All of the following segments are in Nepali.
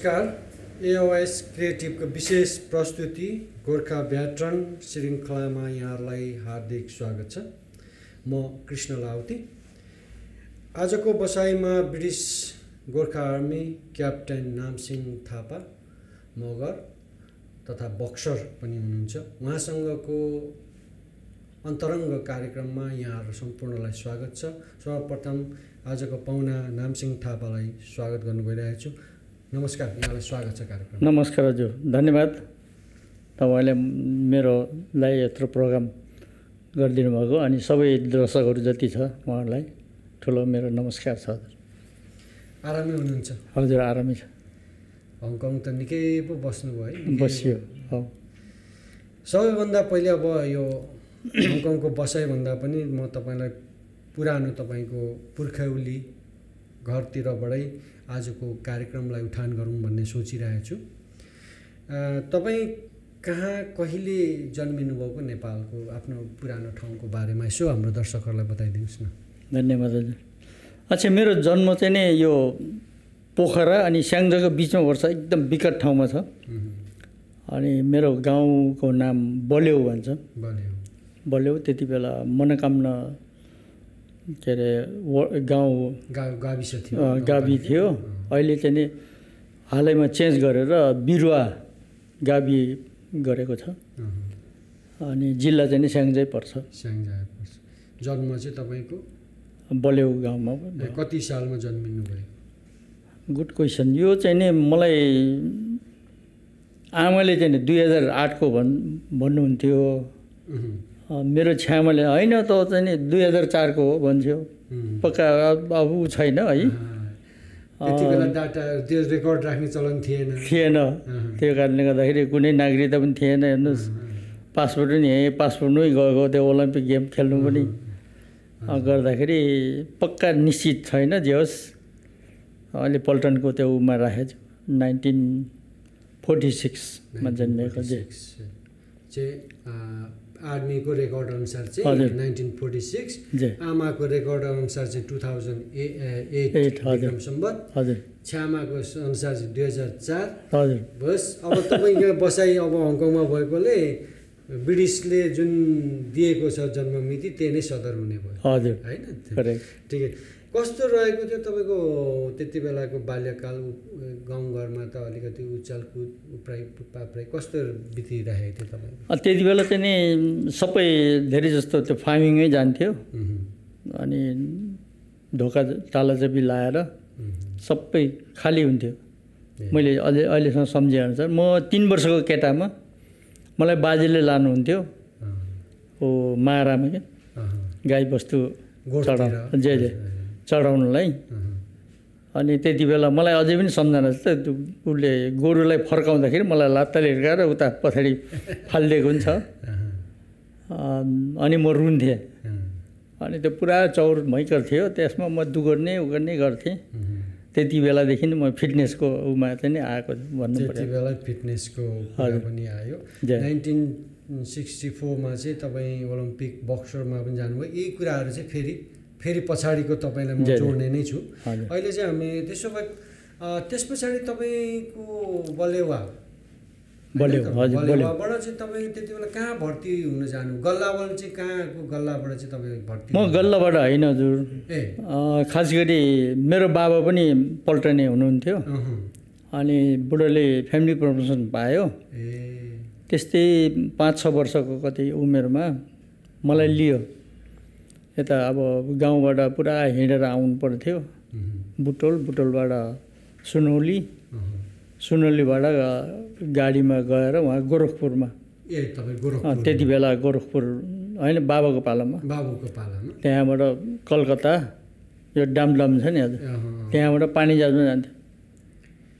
नमस्कार एओएस क्रिएटिभको विशेष प्रस्तुति गोर्खा व्याकरण श्रृङ्खलामा यहाँहरूलाई हार्दिक स्वागत छ। म कृष्ण लाउती। आजको बसाइमा British Gorkha army captain Namsingh Thapa Magar तथा बक्सर पनि हुनुहुन्छ। उहाँसँगको अन्तरङ्ग कार्यक्रममा यहाँहरू सम्पूर्णलाई स्वागत छ। सर्वप्रथम आजको पाहुना नामसिंह थापालाई स्वागत गर्नु गइरहेको छु नमस्कार यहाँलाई स्वागत छ कार्यक्रम नमस्कार हजुर धन्यवाद। तपाईँले मेरोलाई यत्रो प्रोग्राम गरिदिनु भएको अनि सबै दर्शकहरू जति छ उहाँहरूलाई ठुलो मेरो नमस्कार छ हजुर। आरामै हुनुहुन्छ? हजुर आरामै छ। हङकङ त निकै पो बस्नुभयो है बसियो हो। सबैभन्दा पहिले अब यो हङकङको बसाइभन्दा पनि म तपाईँलाई पुरानो तपाईँको पुर्खौली घरतिरबाटै आजको कार्यक्रमलाई उठान गरौँ भन्ने सोचिरहेको छु। तपाईँ कहाँ कहिले जन्मिनु भएको नेपालको आफ्नो पुरानो ठाउँको बारेमा यसो हाम्रो दर्शकहरूलाई बताइदिनुहोस् न। धन्यवाद हजुर अच्छा मेरो जन्म चाहिँ नि यो पोखरा अनि स्याङ्जाको बिचमा पर्छ एकदम विकट ठाउँमा छ। अनि मेरो गाउँको नाम बल्यौ भन्छ। बल्यो। बल्यौ त्यति बेला मनोकामना के अरे गाउँ गाविस थियो। गाबी थियो। अहिले चाहिँ नि हालैमा चेन्ज गरेर बिरुवा गाबी गरेको छ। अनि जिल्ला चाहिँ नि स्याङ्जै पर्छ। स्याङ्जा पर्छ। जन्म चाहिँ तपाईँको? बल्यौ गाउँमा कति सालमा जन्मिनु भयो? Good question. यो चाहिँ नि मलाई आमाले चाहिँ नि दुई हजार आठको भन् भन्नुहुन्थ्यो। मेरो छ्यामाले होइन त चाहिँ नि दुई हजार चारको हो भन्थ्यो। पक्का अब ऊ छैन है। रेकर्ड राख्ने चलन थिएन। थिएन। त्यो कारणले गर्दाखेरि कुनै नागरिकता पनि थिएन हेर्नुहोस्। पासपोर्ट पनि यहीँ पासपोर्टमै गएको त्यो ओलम्पिक गेम खेल्नु पनि। गर्दाखेरि पक्का निश्चित छैन जे होस्। अहिले पल्टनको त्यो उमा राखेको छु नाइन्टिन फोर्टी सिक्समा जन्मेको जे। 1946 चाहिँ आर्मीको रेकर्ड अनुसार चाहिँ। नाइन्टिन फोर्टी सिक्स आमाको रेकर्ड अनुसार चाहिँ two thousand eight. Vikram Sambat छ्यामाको अनुसार चाहिँ दुई हजार चार। बस अब तपाईँको बसाइ अब हङकङमा भएकोले ब्रिटिसले जुन दिएको छ जन्म मिति त्यही नै सदर हुने भयो। हजुर। होइन? ठिकै। कस्तो रहेको थियो तपाईँको त्यति बेलाको बाल्यकाल गाउँघरमा त अलिकति उचालकुद उप्राइ पाप्राइ कस्तो बितिरहेको थियो तपाईँको? अ, त्यति बेला चाहिँ नि सबै धेरै जस्तो त्यो फार्मिङमै जान्थ्यो। अनि ढोका तालाचेपी लाएर सबै खाली हुन्थ्यो। मैले अहिले अहिलेसम्म सम्झेअनुसार म तिन वर्षको केटामा मलाई बाजेले लानुहुन्थ्यो। ओ मारामा क्या गाई बस्तु गोठतिर, चढाउ जे जे हजुर, चढाउनलाई अनि त्यति बेला मलाई अझै पनि सम्झना छ त उसले गोरुलाई फर्काउँदाखेरि मलाई लात्ताले हिर्काएर उता पछाडि फालिदिएको पनि छ अँ, अम्, अनि म रुन्थेँ अनि त्यो पुरा चौर भयङ्कर थियो त्यसमा म दु गर्ने उ गर्ने गर्थेँ। त्यति बेलादेखि म फिटनेसको उमा चाहिँ नि आएको भन्नु त्यति बेला फिटनेसको। पनि आयो। नाइन्टिन सिक्सटी फोरमा चाहिँ तपाईँ ओलम्पिक बक्सरमा पनि जानुभयो यी कुराहरू चाहिँ फेरि फेरि पछाडिको तपाईँलाई म। जोड्ने नै छु। अहिले चाहिँ हामी त्यसो भए त्यस पछाडि तपाईँको बलेवा। बलेवाबाट चाहिँ तपाईँ त्यति बेला कहाँ भर्ती हुन जानु? गल्लावाल चाहिँ कहाँको गल्लाबाट चाहिँ तपाईँ भर्ती म गल्लाबाट होइन हजुर। ए। खास गरी मेरो बाबा पनि पल्टने हुनुहुन्थ्यो। अनि बुढोले फ्यामिली प्रमोसन पायो। ए। त्यस्तै पाँच छ वर्षको कति उमेरमा मलाई लियो। यता अब गाउँबाट पुरा हिँडेर आउनु पर्थ्यो। बुटोल बुटोलबाट सुनौली। सुनौलीबाट गाडीमा गएर उहाँ गोरखपुरमा। ए तपाईँ त्यति बेला गोरखपुर होइन बाबाको पालामा। बाबुको पालामा। त्यहाँबाट कलकत्ता यो डामडम छ नि हजुर त्यहाँबाट पानी जहाजमा जान्थ्यो।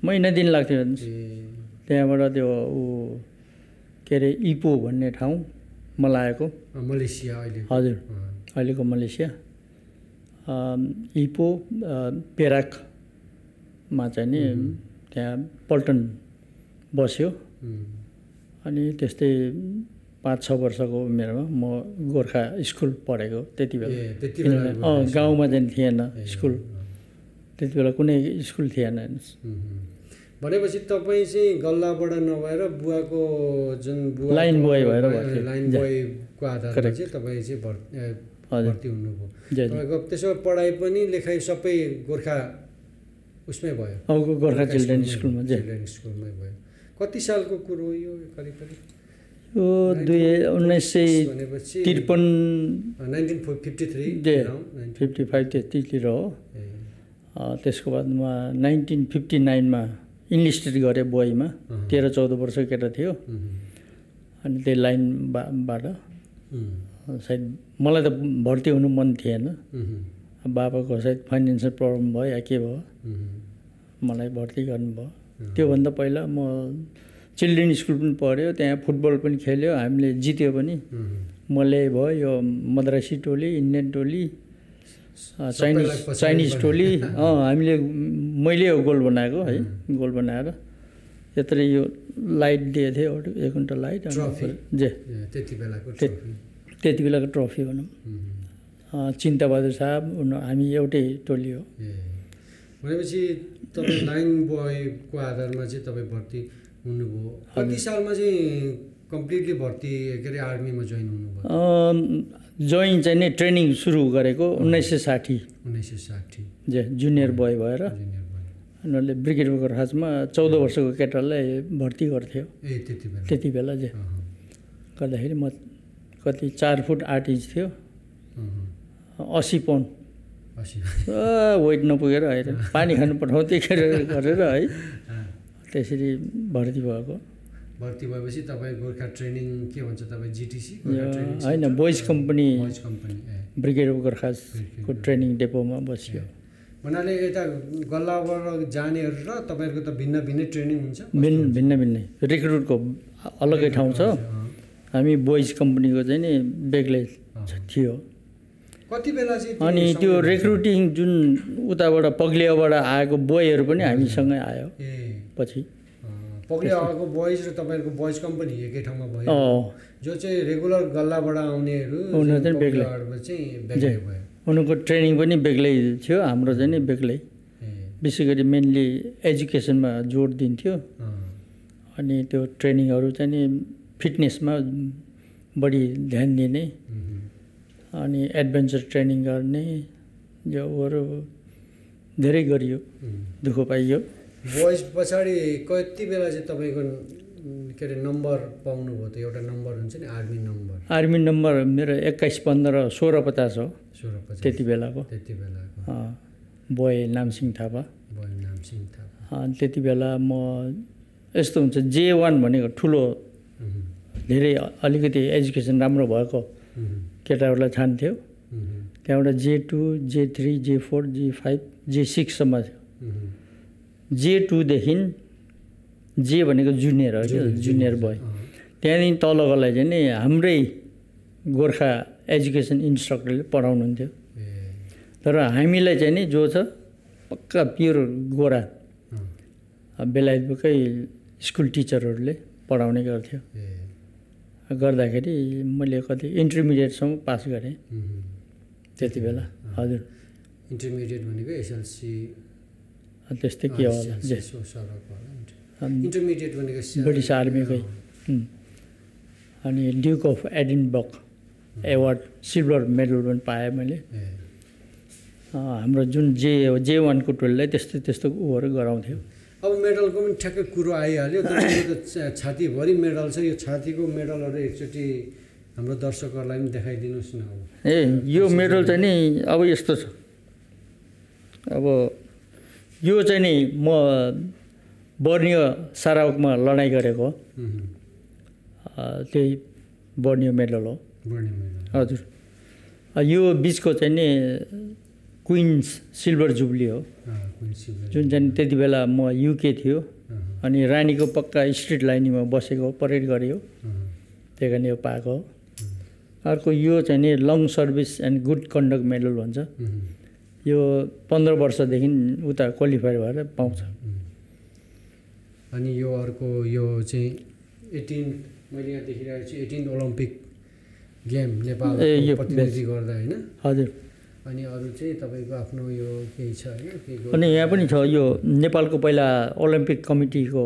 महिना दिन लाग्थ्यो त्यहाँबाट त्यो ऊ के अरे इपो भन्ने ठाउँ मलाएको। मलेसिया अहिले। हजुर। अहिलेको मलेसिया। इपो पेराकमा चाहिँ नि त्यहाँ पल्टन बस्यो। अनि त्यस्तै पाँच छ वर्षको उमेरमा म गोर्खा स्कुल पढेको त्यति बेला। गाउँमा चाहिँ थिएन स्कुल। त्यति बेला कुनै स्कुल थिएन हेर्नुहोस्। भनेपछि तपाईँ चाहिँ गल्लाबाट नभएर बुवाको जुन बुवा लाइन बोय भएर। लाइन। बोयको आधारमा। चाहिँ तपाईँ चाहिँ भर्ती हुनुभयो। तपाईँको त्यसो पढाइ पनि लेखाइ सबै गोर्खा उसमै भयो। गोर्खा चिल्ड्रेन स्कुलमै- चिल्ड्रेन स्कुलमै भयो। कति सालको कुरो हो यो करिब करिब यो दुई उन्नाइस सय त्रिपन्न nineteen fifty three fifty five त्यतितिर हो। त्यसको बादमा नाइन्टिन फिफ्टी नाइनमा इन्लिस्टेड गरेँ बोईमा तेह्र चौध वर्षको केटा थियो। अनि त्यही लाइन बा बाट सायद मलाई त भर्ती हुनु मन थिएन। बाबाको सायद फाइनेन्सियल प्रब्लम भयो या के भयो मलाई भर्ती गर्नुभयो। त्योभन्दा पहिला म चिल्ड्रेन स्कुल पनि पढ्यो त्यहाँ फुटबल पनि खेल्यो हामीले जित्यो पनि। मल्याई भयो यो मद्रासी टोली इन्डियन टोली चाइनिज चाइनिज। टोली अँ हामीले मैले हो गोल बनाएको है गोल बनाएर। यत्रो यो लाइट दिएको एउटा एक घन्टा लाइट। जे। त्यति बेलाको त्यति- बेलाको ट्रफी भनौँ। चिन्ताबहादुर साहब हामी एउटै टोली हो। भनेपछि तपाईँ लाइन बोयको आधारमा चाहिँ तपाईँ भर्ती हुनुभयो। कति सालमा चाहिँ कम्प्लिटली भर्ती के अरे आर्मीमा जोइन हुनुभयो? जोइन चाहिँ नि ट्रेनिङ सुरु गरेको उन्नाइस सय साठी। उन्नाइस सय साठी। जे जुनियर बोय भएर। उनीहरूले ब्रिगेड खासमा चौध वर्षको केटालाई भर्ती गर्थ्यो। ए त्यति बेला। त्यति बेला जे। गर्दाखेरि म कति चार फुट आठ इन्च थियो। असी पाउन्ड वेट नपुगेर होइन पानी खानु पठाउँदै गरेर गरेर है। त्यसरी भर्ती भएको। भर्ती भएपछि तपाईँ गोर्खा ट्रेनिङ के भन्छ तपाईँ जिटिसी? होइन बोइज कम्पनी। कम्पनी ब्रिगेड गोर्खासको ट्रेनिङ डेपोमा बसियो। भन्नाले यता गल्लाबाट जानेहरू र तपाईँहरूको त भिन्न भिन्नै ट्रेनिङ हुन्छ। भिन्न भिन्न भिन्नै। रिक्रुटको अलग्गै ठाउँ छ। हामी बोइज कम्पनीको चाहिँ नि बेग्लै। थियो। कति बेला चाहिँ अनि त्यो रिक्रुटिङ जुन उताबाट पग्लियाबाट आएको बोयहरू पनि हामीसँगै आयो। पछि। अँ, पग्ली आएको बोइज र तपाईँहरूको बोइज कम्पनी एकै ठाउँमा भयो। जो चाहिँ रेगुलर गल्लाबाट आउनेहरू उनीहरू चाहिँ बेग्लै। पग्लाबाट चाहिँ बेग्लै भयो। उनीहरूको ट्रेनिङ पनि बेग्लै थियो हाम्रो चाहिँ नि बेग्लै विशेष गरी मेनली एजुकेसनमा जोड दिन्थ्यो। अनि त्यो ट्रेनिङहरू चाहिँ नि फिटनेसमा बढी ध्यान दिने अनि एडभेन्चर ट्रेनिङ गर्ने योहरू धेरै गरियो। दुःख पाइयो। बोइज पछाडि कति बेला चाहिँ तपाईँको के अरे नम्बर पाउनुभयो त? एउटा नम्बर हुन्छ नि आर्मी नम्बर आर्मी नम्बर मेरो एक्काइस पन्ध्र सोह्र पचास हो। सोह्र पचास। त्यति बेलाको। त्यति बेलाको। बोय नामसिङ थापा। भयो नाम सिंह थापा त्यति बेला म यस्तो हुन्छ जे वान भनेको ठुलो धेरै अलिकति एजुकेसन राम्रो भएको केटाहरूलाई छान्थ्यो। त्यहाँबाट जे टू जे थ्री जे फोर जे फाइभ जे सिक्ससम्म थियो। जे टूदेखि जे भनेको जुनियर हो क्या जुनियर बोय। अँ, त्यहाँदेखि तलकोलाई चाहिँ नि हाम्रै गोर्खा एजुकेसन इन्स्ट्रक्टरले पढाउनुहुन्थ्यो। तर हामीलाई चाहिँ नि जो छ पक्का प्योर गोरा बेलायतकै स्कुल टिचरहरूले पढाउने गर्थ्यो। गर्दाखेरि मैले कति इन्टरमिडिएटसम्म पास गरेँ। त्यति बेला। हजुर। इन्टरमिडिएट भनेको एसएलसी त्यस्तै के होला? इन्टरमिडिएट भनेको ब्रिटिस आर्मीकै. अनि Duke of Edinburgh award silver medal पनि पाएँ मैले। हाम्रो जुन जे जे वानको टोलीलाई त्यस्तो त्यस्तो उहरू गराउँथ्यो। अब मेडलको पनि ठ्याक्कै कुरो आइहाल्यो। तपाईँको त छातीभरि मेडल छ। यो छातीको मेडलहरू एकचोटि हाम्रो दर्शकहरूलाई पनि देखाइदिनुहोस् न अब। ए यो मेडल चाहिँ नि अब यस्तो छ। अब यो चाहिँ नि म बर्नियो सारावकमा लडाइँ गरेको हो। त्यही बर्नियो मेडल हो। हजुर। यो बिचको चाहिँ नि क्विन्स सिल्भर जुब्ली हो। जुन चाहिँ त्यति बेला म युके थियो अनि रानीको पक्का स्ट्रिट लाइनमा बसेको परेड गरेको अँ, त्यही कारण यो पाएको हो। अर्को यो चाहिँ नि long service and good conduct medal भन्छ। यो पन्ध्र वर्षदेखि उता क्वालिफाई भएर पाउँछ। अनि यो अर्को यो चाहिँ एटिन मैले यहाँ देखिरहेको छु एटिन ओलम्पिक गेम नेपाल गर्दा होइन? हजुर। अनि अरू चाहिँ तपाईँको आफ्नो यो केही छ होइन? अनि यहाँ पनि छ यो नेपालको पहिला ओलम्पिक कमिटीको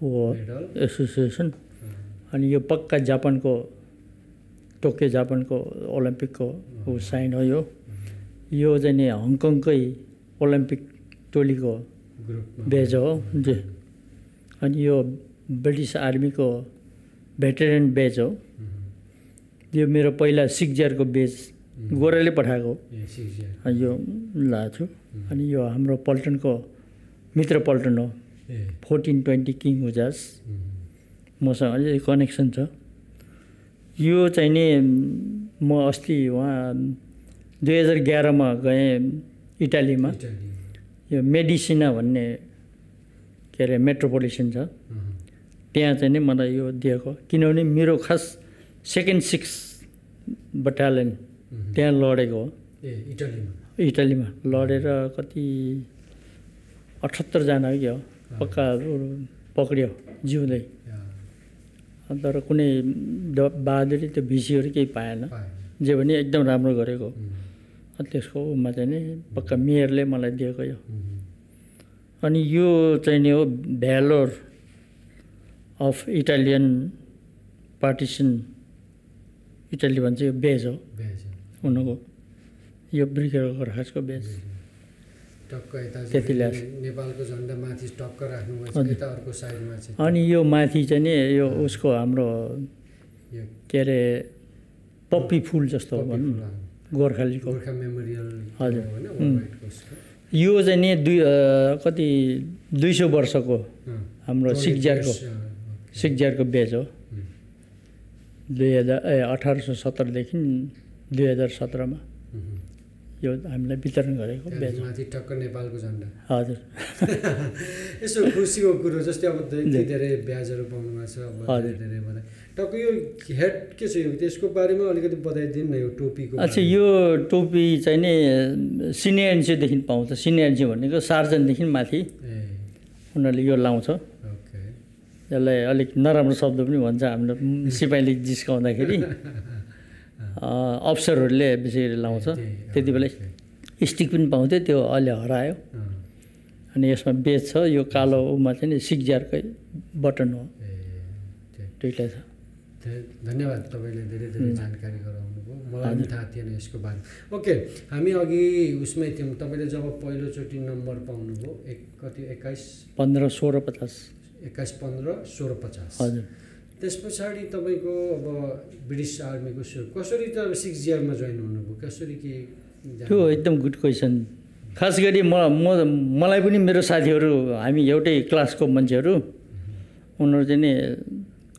हो एसोसिएसन। अनि यो पक्का जापानको टोकियो जापानको ओलम्पिकको ऊ साइन हो यो। यो चाहिँ नि हङकङकै ओलम्पिक टोलीको बेज हो। जे। अनि यो ब्रिटिस आर्मीको भेटेरेन बेज हो। यो मेरो पहिला सिक्स इयरको बेज गोराले पठाएको यो लाएको छु अनि यो हाम्रो पल्टनको मित्र पल्टन हो। फोर्टिन ट्वेन्टी किङ उजास उम्, मसँग अझै कनेक्सन छ। यो चाहिँ नि म अस्ति उहाँ दुई हजार एघारमा गएँ इटालीमा। इटाली। यो मेडिसिना भन्ने के अरे मेट्रोपोलिसन छ। उम्, त्यहाँ चाहिँ नि मलाई यो दिएको। किनभने मेरो खास सेकेन्ड सिक्स बटालियन त्यहाँ लडेको हो। इटालीमा? इटालीमा। लडेर कति अठहत्तरजना क्या हो पक्का पक्रियो जिउँदै। तर कुनै बहादुरी त्यो भिसीहरू केही पाएन। पाएँ जे भने एकदम राम्रो गरेको। त्यसको उमा चाहिँ नि पक्का मेयरले मलाई दिएको यो। अनि यो चाहिँ नि हो valour of Italian partisan. Italy भन्छ यो बेज हो। उनीहरूको यो ब्रिगेडको खासको बेज टक्क यता त्यति नेपालको झन्डा माथि टक्क अर्को साइडमा चाहिँ। अनि यो माथि चाहिँ नि यो उसको हाम्रो के अरे पप्पी फुल जस्तो भनौँ न। गोर्खालीको। गोर्खा मेमोरियल हजुर। यो चाहिँ नि दुई कति दुई सौ वर्षको। हाम्रो सिक्जारको। सिक्जारको बेज हो। दुई हजार ए अठार सौ सत्तरदेखि दुई हजार सत्रमा। यो हामीलाई वितरण गरेको माथि टक्क नेपालको झन्डा। हजुर। यसो खुसीको कुरो जस्तै अब। धेरै ब्याजहरू पाउनु भएको छ हजुर। धेरै बधाई। टक्क यो हेड के छ यो? त्यसको बारेमा अलिकति बताइदिनु न यो टोपीको अच्छा। यो टोपी चाहिँ नि सिनियर एनसीदेखि पाउँछ। सिनियर एनसी भनेको सार्जनदेखि माथि उनीहरूले यो लाउँछ। यसलाई अलिक नराम्रो शब्द पनि भन्छ हाम्रो सिपाहीले जिस्काउँदाखेरि। अफसरहरूले गरी लाउँछ। त्यति बेला। स्टिक पनि पाउँथ्यो त्यो अहिले हरायो। अनि यसमा बेच छ यो कालो उमा चाहिँ नि सिक्जारकै बटन हो। दुइटा छ। धन्यवाद तपाईँले धेरै धेरै जानकारी गराउनु भयो मलाई पनि थाहा थिएन यसको बारेमा ओके हामी अघि उसमै थियौँ। तपाईँले जब पहिलोचोटि नम्बर पाउनुभयो एक कति एक्काइस? पन्ध्र सोह्र पचास। एक्काइस पन्ध्र सोह्र पचास। हजुर। त्यस पछाडि तपाईँको अब ब्रिटिस आर्मीको सुरु। कसरी त अब सिक्स इयरमा जोइन हुनुभयो? कसरी के त्यो एकदम गुड क्वेसन खास गरी म म मलाई पनि मेरो साथीहरू हामी एउटै क्लासको मान्छेहरू उनीहरू चाहिँ नि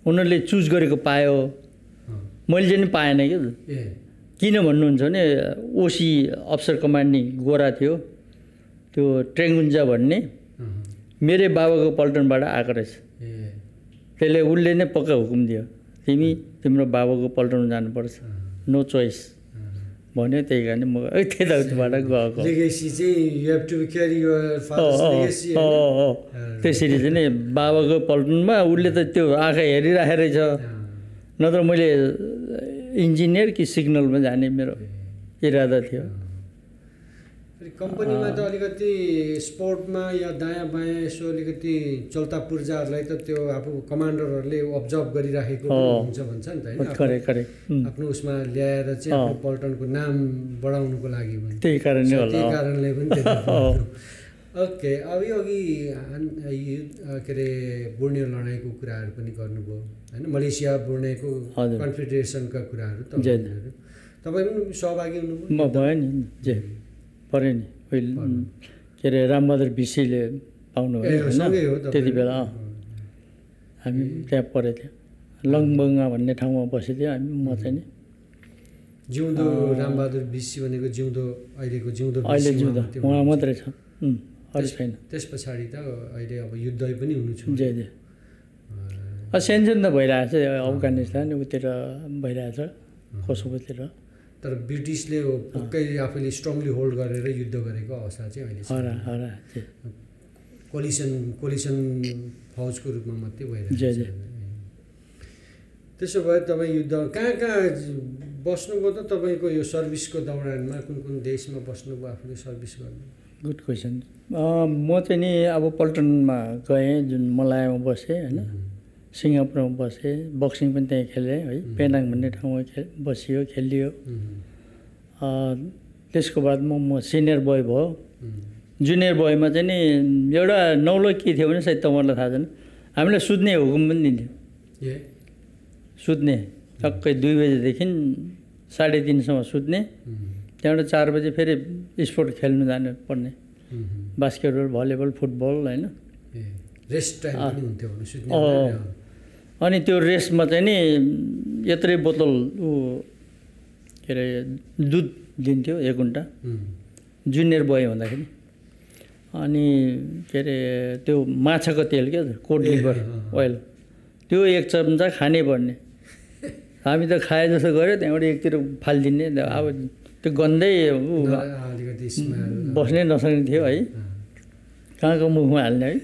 उनीहरूले चुज गरेको पायो। मैले चाहिँ नि पाएन क्या। ए। किन भन्नुहुन्छ भने ओसी अफसर कमान्डिङ गोरा थियो। त्यो ट्रेङ्गुन्जा भन्ने। मेरै बाबाको पल्टनबाट आएको रहेछ। त्यसले उसले नै पक्का हुकुम दियो। तिमी तिम्रो बाबाको पल्टन जानुपर्छ। No choice. भन्यो त्यही कारण म ए, त्यताउतिबाट गएको। त्यसरी चाहिँ नि बाबाको पल्टनमा उसले त त्यो आँखा हेरिराखेको रहेछ। नत्र मैले इन्जिनियर कि सिग्नलमा जाने मेरो इरादा थियो। कम्पनीमा त अलिकति स्पोर्टमा या दायाँ बायाँ यसो अलिकति चल्ता पूर्जाहरूलाई त त्यो आफू कमान्डरहरूले अब्जर्भ गरिराखेको। हुन्छ भन्छ नि त होइन आफ्नो- उसमा ल्याएर चाहिँ। आफ्नो पल्टनको नाम बढाउनुको लागि त्यही कारणले त्यही। कारणले पनि। ओके अब यो अघि युद्ध के अरे बुर्नियो लडाइँको कुराहरू पनि गर्नुभयो होइन मलेसिया बुर्नेको। कन्फेडरेसनका कुराहरू। तपाईँहरू तपाईँ पनि सहभागी हुनुभयो म भयो नि पऱ्यो नि। के अरे रामबहादुर भिसीले पाउनुभयो होइन। त्यति बेला हामी त्यहाँ परेको थियो। लङबङ्गा भन्ने ठाउँमा बसेको थियो हामी म चाहिँ नि। जिउँदो रामबहादुर बिसी भनेको जिउँदो अहिलेको जिउँदो अहिले जिउँदा। उहाँ मात्रै छ। अरू छैन। त्यस पछाडि त अहिले अब युद्ध पनि हुनु छ जे जे। सानसानो त भइरहेछ अफगानिस्तान उतिर भइरहेछ कोसोभोतिर। तर ब्रिटिसले पक्कै आफैले स्ट्रङली होल्ड गरेर युद्ध गरेको अवस्था चाहिँ अहिले कोलिसन कोलिसन फौजको रूपमा मात्रै भइरहेको त्यसो भए तपाईँ युद्ध कहाँ कहाँ बस्नुभयो त तपाईँको यो सर्भिसको दौरानमा कुन कुन देशमा बस्नुभयो आफूले सर्भिस गर्नु? गुड क्वेसन म चाहिँ नि अब पल्टनमा गएँ जुन मलायामा बसेँ होइन? सिङ्गापुरमा बसेँ बक्सिङ पनि त्यहीँ खेलेँ है पेनाङ भन्ने ठाउँमा खे बसियो खेलियो। त्यसको बादमा म सिनियर बोय भयो। जुनियर बोयमा चाहिँ नि एउटा नौलो के थियो भने सायद तपाईँहरूलाई थाहा छैन। हामीलाई सुत्ने हुकुम पनि दिन्थ्यो। ए सुत्ने। टक्कै दुई बजीदेखि साढे तिनसम्म सुत्ने। त्यहाँबाट चार बजी फेरि स्पोर्ट खेल्नु जानु पर्ने। बास्केटबल भलिबल फुटबल होइन। रेस्ट टाइम पनि हुन्थ्यो अनि त्यो रेसमा चाहिँ नि यत्रै बोतल ऊ के अरे दुध दिन्थ्यो एक घन्टा। जुनियर बोय हुँदाखेरि अनि के अरे त्यो माछाको तेल क्या कोड लिभर। ओइल। त्यो एक चम्चा खानै पर्ने हामी त खाए जस्तो गऱ्यो त्यहाँबाट एकतिर फालिदिने। अब त्यो गन्दै बस्नै नसक्ने थियो है। कहाँको मुखमा हाल्ने है?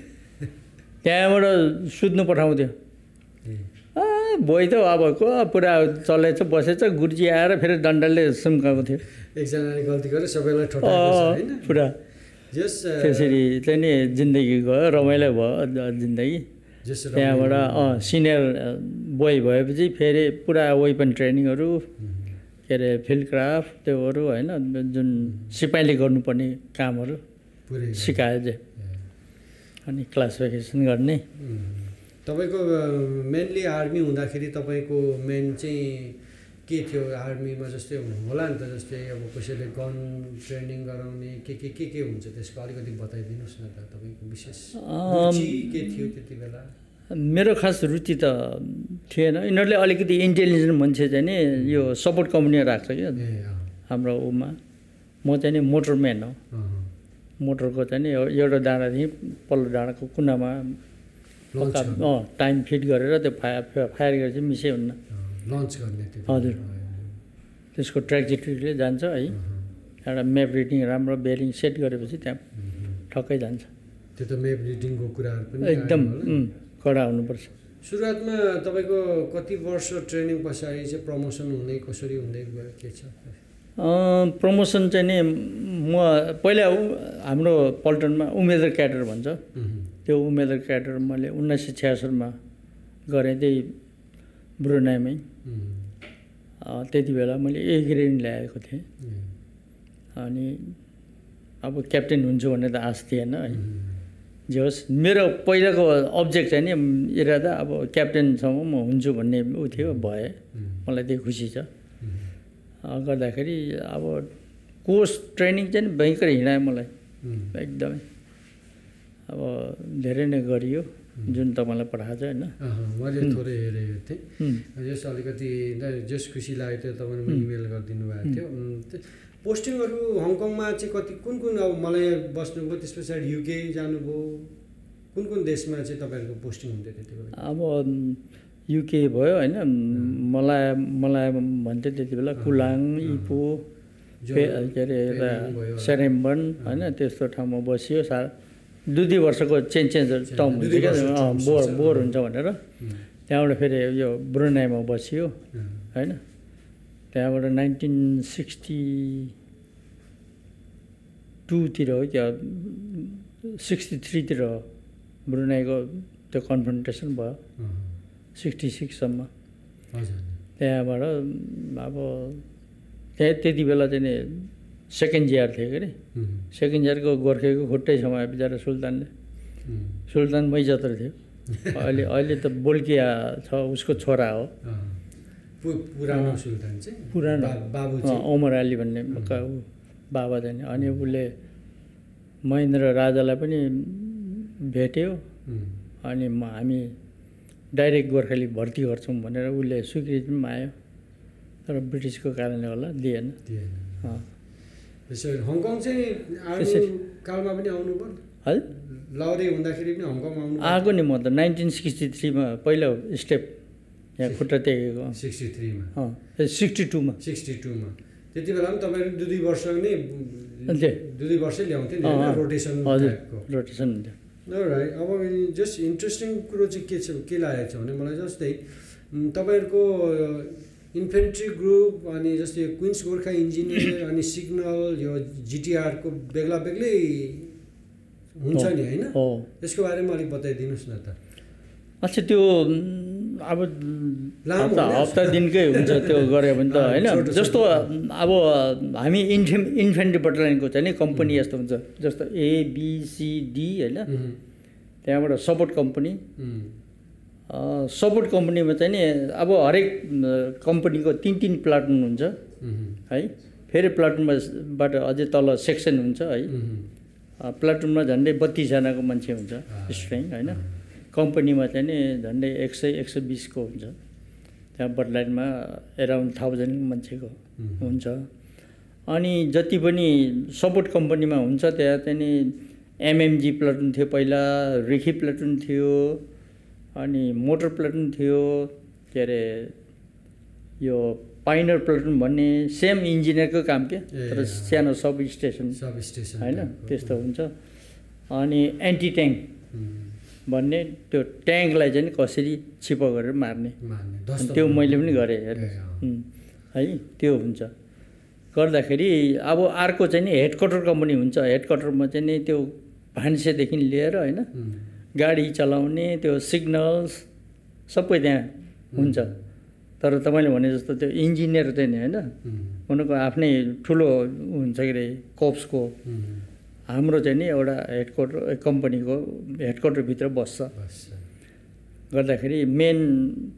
त्यहाँबाट सुत्नु पठाउँथ्यो। बोइ त अब को पुरा चलेछ बसेछ गुर्जी आएर फेरि डन्डाले सुम्काएको थियो। एकजनाले गल्ती गरेर सबैलाई पुरा। त्यसरी चाहिँ नि जिन्दगी गयो रमाइलो भयो जिन्दगी। त्यहाँबाट अँ सिनियर बोय भएपछि फेरि पुरा वेपन ट्रेनिङहरू के अरे फिल्ड क्राफ्ट त्योहरू होइन जुन सिपाहीले गर्नुपर्ने कामहरू सिकायो चाहिँ अनि क्लासिफिकेसन गर्ने। तपाईँको मेनली आर्मी हुँदाखेरि तपाईँको मेन चाहिँ के थियो आर्मीमा जस्तै होला नि त जस्तै अब कसैले गन ट्रेनिङ गराउने के के के के हुन्छ त्यसको अलिकति बताइदिनुहोस् न त तपाईँको विशेष के थियो त्यति बेला? मेरो खास रुचि त थिएन। यिनीहरूले अलिकति इन्टेलिजेन्ट मान्छे चाहिँ नि यो सपोर्ट कम्पनी राख्छ क्या। हाम्रो उमा। म चाहिँ नि मोटरम्यान हो। मोटरको चाहिँ नि एउ- एउटा डाँडादेखि पल्लो डाँडाको कुनामा पक्का टाइम फिट गरेर त्यो फायर फायर गरेर चाहिँ मिसै हुन्न। लन्च गर्ने हजुर। त्यसको ट्र्याजेक्टरीले जान्छ है। एउटा म्याप रिडिङ राम्रो बेरिङ सेट गरेपछि त्यहाँ ठक्कै जान्छ। त्यो त मेप रिडिङको कुराहरू पनि एकदम कडा हुनुपर्छ। सुरुवातमा तपाईँको कति वर्ष ट्रेनिङ पछाडि चाहिँ प्रमोसन हुने कसरी हुँदै गयो के छ? प्रमोसन चाहिँ नि म पहिला हाम्रो पल्टनमा उम्मेदर क्याडर भन्छ। त्यो उम्मेदर क्याडर मैले उन्नाइस सय छ्यासठमा गरेँ त्यही ब्रुनाइमै त्यति बेला मैले ए ग्रेड ल्याएको थिएँ। अनि अब क्याप्टेन हुन्छु भन्ने त आश थिएन है। जे होस् मेरो पहिलाको अब्जेक्ट चाहिँ नि इरादा अब क्याप्टेनसम्म म हुन्छु भन्ने ऊ थियो भए। मलाई त्यही खुसी छ। गर्दाखेरि अब कोर्स ट्रेनिङ चाहिँ भयङ्कर हिँडायो मलाई। एकदमै। अब धेरै नै गरियो जुन तपाईँलाई पठाएको छ होइन? मैले थोरै हेरेको थिएँ। जस अलिकति जस खुसी लाग्यो त्यो तपाईँले इमेल गरिदिनु भएको थियो। पोस्टिङहरू हङकङमा चाहिँ कति कुन कुन अब मलाई बस्नुभयो त्यस पछाडि युके जानुभयो कुन कुन देशमा चाहिँ तपाईँहरूको पोस्टिङ हुन्थ्यो त्यति बेला? अब युके भयो होइन? मलाई मलाई भन्थ्यो त्यति बेला कुलाङ इपो के अरे यता। सेरेम्बन होइन? त्यस्तो ठाउँमा बसियो सा दुई दुई वर्षको चेन्ज चेन्ज टर्म हुन्छ क्या? बोर। बोर हुन्छ भनेर। त्यहाँबाट फेरि यो ब्रुनाइमा बसियो होइन? त्यहाँबाट नाइन्टिन सिक्सटी टूतिर हो क्या? सिक्सटी थ्रीतिर हो ब्रुनाइको त्यो कन्फ्रन्टेसन भयो। सिक्सटी सिक्ससम्म। त्यहाँबाट अब त्यहाँ त्यति बेला चाहिँ सेकेन्ड इयर थियो के सेकेन्ड इयरको गोर्खेको खुट्टै समायो बिचरा सुल्तानले सुल्तान मै जत्रो थियो अहिले अहिले त बोल्किया छ उसको छोरा हो। पुरानो सुल्तान चाहिँ? पुरानो। बाबु ओमर अली भन्ने बाबा चाहिँ नि। अनि उसले महेन्द्र राजालाई पनि भेट्यो। अनि म हामी डाइरेक्ट गोर्खाली भर्ती गर्छौँ भनेर उसले स्वीकृति पनि आयो तर ब्रिटिसको कारणले होला दिएन। दिएन। हङकङ चाहिँ आर्मी। कालमा पनि आउनु पर्यो है? लाउरे हुँदाखेरि पनि हङकङ आउनु आएको नि म त नाइन्टिन सिक्सटी थ्रीमा पहिलो स्टेप यहाँ खुट्टा टेकेको। सिक्सटी थ्रीमा। सिक्सटी टूमा। सिक्सटी टूमा। त्यति बेला पनि तपाईँहरू दुई दुई वर्ष नै। दुई दुई वर्षै ल्याउँथ्यो नि। रोटेसन रोटेसन हुन्थ्यो। अब जस्ट इन्ट्रेस्टिङ कुरो चाहिँ के छ के लागेको छ भने मलाई जस्तै तपाईँहरूको इन्फेन्ट्री ग्रुप अनि जस्तै यो क्विन्स गोर्खा इन्जिनियर अनि सिग्नल यो जिटिआरको बेग्ला बेग्लै हुन्छ। नि होइन? त्यसको बारेमा अलिक बताइदिनुहोस् न त। अच्छा त्यो अब लामो हप्ता? हप्ता दिनकै हुन्छ त्यो गऱ्यो भने त होइन? जस्तो। अब हामी इन्फेम इन्फेन्ट्री बटालियनको चाहिँ नि कम्पनी यस्तो हुन्छ। जस्तो एबिसिडी होइन? त्यहाँबाट सपोर्ट कम्पनी। सपोर्ट कम्पनीमा चाहिँ नि अब हरेक कम्पनीको तिन तिन प्लाटुन हुन्छ। है फेरि प्लाटुनमा बाट अझै तल सेक्सन हुन्छ है। प्लाटुनमा झन्डै बत्तिसजनाको मान्छे हुन्छ। स्ट्रेङ होइन। कम्पनीमा चाहिँ नि झन्डै एक सय एक सय बिसको हुन्छ। त्यहाँ बटलाइनमा एराउन्ड थाउजन्ड मान्छेको हुन्छ। अनि जति पनि सपोर्ट कम्पनीमा हुन्छ त्यहाँ चाहिँ नि एमएमजी प्लाटुन थियो पहिला रिखी प्लाटुन थियो। अनि मोटर प्लाटुन थियो के अरे यो पाइनर प्लाटुन भन्ने सेम इन्जिनियरको काम के? तर। सानो सब स्टेसन। सब स्टेसन होइन। त्यस्तो हुन्छ। अनि एन्टी ट्याङ्क भन्ने त्यो ट्याङ्कलाई चाहिँ कसरी छिपो गरेर मार्ने। त्यो। मैले पनि गरेँ है। त्यो हुन्छ। गर्दाखेरि अब अर्को चाहिँ नि हेड क्वार्टर कम्पनी हुन्छ। हेड क्वार्टरमा चाहिँ नि त्यो भान्सेदेखि लिएर होइन? गाडी चलाउने त्यो सिग्नल्स सबै त्यहाँ हुन्छ। तर तपाईँले भने जस्तो त्यो इन्जिनियर चाहिँ नि होइन उनीहरूको आफ्नै ठुलो हुन्छ के अरे कोप्सको हाम्रो चाहिँ नि एउटा हेड क्वार्टर कम्पनीको हेड क्वार्टरभित्र बस्छ। बस गर्दाखेरि मेन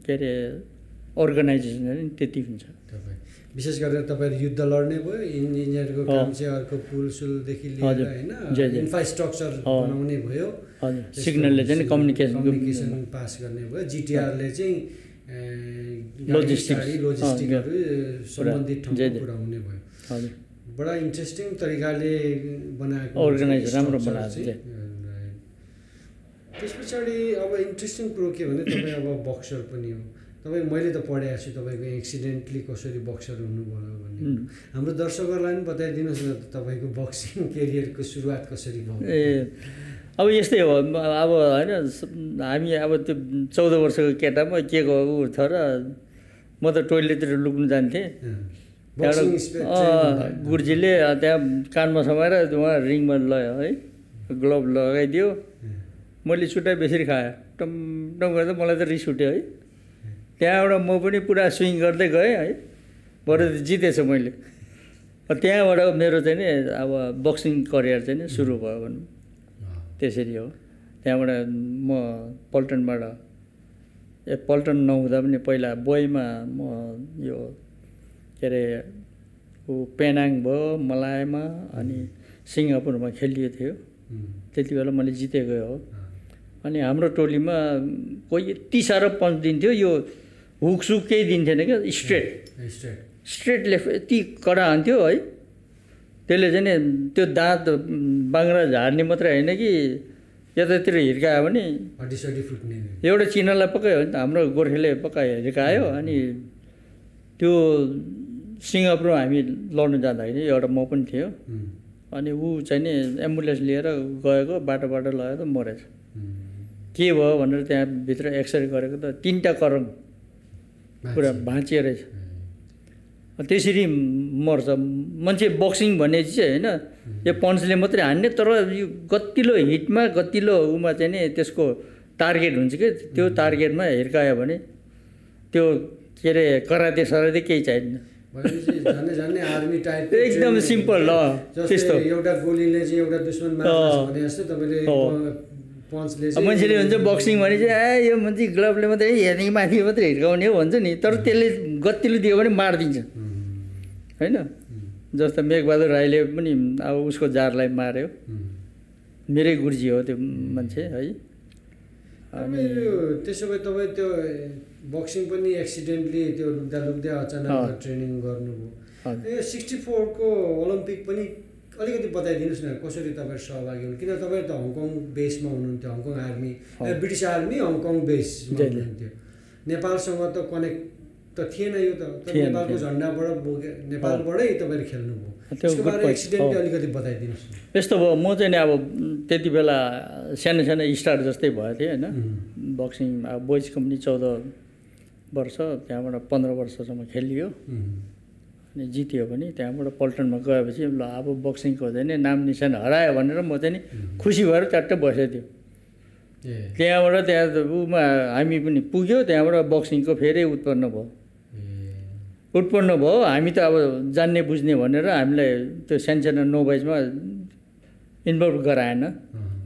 के अरे अर्गनाइजेसन चाहिँ त्यति हुन्छ। विशेष गरेर तपाईँहरू युद्ध लड्ने भयो इन्जिनियरको। काम चाहिँ अर्को पुल सुलदेखि लिएर। होइन। इन्फ्रास्ट्रक्चर। बनाउने भयो सिग्नलले चाहिँ नि कम्युनिकेसनको कम्युनिकेसन पास गर्ने भयो जिटिआरले चाहिँ अँ, लोजिस्टिकहरू सम्बन्धित। ठाउँमा पुऱ्याउने भयो बडा इन्ट्रेस्टिङ तरिकाले बनाएको हुन्छ राम्रो बनाएको. त्यस पछाडि अब इन्ट्रेस्टिङ कुरो के भने तपाईँ अब बक्सर पनि हो तपाईँ मैले त पढाएको छु तपाईँको एक्सिडेन्टली कसरी बक्सर हुनुभयो भन्ने. हाम्रो दर्शकहरूलाई पनि बताइदिनुहोस् न तपाईँको बक्सिङ केरियरको सुरुवात कसरी भयो? ए अब यस्तै हो। अब होइन हामी अब त्यो चौध वर्षको केटामा के को ऊ छ र म त टोइलेटतिर लुक्नु जान्थेँ। त्यहाँबाट गुरुजीले त्यहाँ कानमा समाएर उहाँ रिङमा लयो है ग्लोभ लगाइदियो. मैले छुट्टाइ बेसरी खाएँ। टम टम गर्दा मलाई त रिस उठ्यो है। त्यहाँबाट म पनि पुरा स्विङ गर्दै गएँ है बरु जितेछु मैले त्यहाँबाट मेरो चाहिँ नि अब बक्सिङ करियर चाहिँ नि सुरु भयो भनौँ. त्यसरी हो त्यहाँबाट म पल्टनबाट ए पल्टन नहुँदा पनि पहिला बोईमा म यो के अरे ऊ पेनाङ भयो मलायमा अनि सिङ्गापुरमा खेलिएको थियो. त्यति बेला मैले जितेको हो. अनि हाम्रो टोलीमा कोही यति साह्रो पञ्च दिन्थ्यो यो हुकसुक केही दिन्थेन क्या स्ट्रेट। स्ट्रेट। स्ट्रेट लेफ्ट यति कडा हान्थ्यो है। त्यसले चाहिँ नि त्यो दाँत बाङ्रा झार्ने मात्रै होइन कि यतातिर हिर्कायो भने एउटा चिनालाई पकायो भने त हाम्रो गोर्खेले पकायो हिर्कायो अनि त्यो सिङ्गापुर हामी लड्नु जाँदाखेरि एउटा म पनि थियो. अनि ऊ चाहिँ नि एम्बुलेन्स लिएर गएको बाटो बाटो लगेर त मरेछ. के भयो भनेर त्यहाँ भित्र एक्सरे गरेको त तिनवटा करङ पुरा मान्छे। भाँचियो रहेछ अँ. त्यसरी मर्छ। मान्छे बक्सिङ भन्ने चाहिँ होइन यो पन्चले मात्रै हान्ने तर यो गतिलो हिटमा गतिलो उमा चाहिँ नि त्यसको टार्गेट हुन्छ कि? त्यो टार्गेटमा हिर्कायो भने त्यो के अरे कराते सराते केही चाहिँदैन एकदम सिम्पल ल। त्यस्तो। एउटा गोलीले चाहिँ एउटा दुश्मन मान्छेले भन्छ बक्सिङ भने चाहिँ ए यो मान्छे ग्लभले मात्रै हेर्ने माथि मात्रै हिर्काउने हो भन्छ नि तर त्यसले गतिलो दियो भने मारिदिन्छ. होइन जस्तो मेघबहादुर राईले पनि अब उसको जारलाई मार्यो. मेरै गुरुजी हो त्यो मान्छे है यो त्यसो भए तपाईँ त्यो बक्सिङ पनि एक्सिडेन्टली त्यो लुक्दा लुक्दै अचानक। ट्रेनिङ गर्नुभयो। यो सिक्सटी फोरको ओलम्पिक पनि अलिकति बताइदिनुहोस् न कसरी तपाईँहरू सहभागी हुनु किन तपाईँ त हङकङ बेसमा हुनुहुन्थ्यो Hong Kong army British army Hong Kong बेसमा। हुनुहुन्थ्यो। नेपालसँग त कनेक्ट त थिएन यो त। नेपालको। झन्डाबाट बोके नेपालबाटै तपाईँहरू खेल्नुभयो। यस्तो भयो म चाहिँ नि अब त्यति बेला सानो सानो स्टार जस्तै भएको थिएँ होइन. बक्सिङ अब बोइज कम्पनी चौध वर्ष त्यहाँबाट पन्ध्र वर्षसम्म खेलियो। अनि जित्यो पनि त्यहाँबाट पल्टनमा गएपछि ल अब बक्सिङको चाहिँ नि नाम निशान हरायो भनेर म चाहिँ नि खुसी भएर चट्टै बसेको थियो त्यहाँबाट त्यहाँ उमा हामी पनि पुग्यो त्यहाँबाट बक्सिङको फेरि उत्पन्न भयो। उत्पन्न भयो हामी त अब जान्ने बुझ्ने भनेर हामीलाई त्यो सानसानो नो बाइजमा इन्भल्भ गराएन।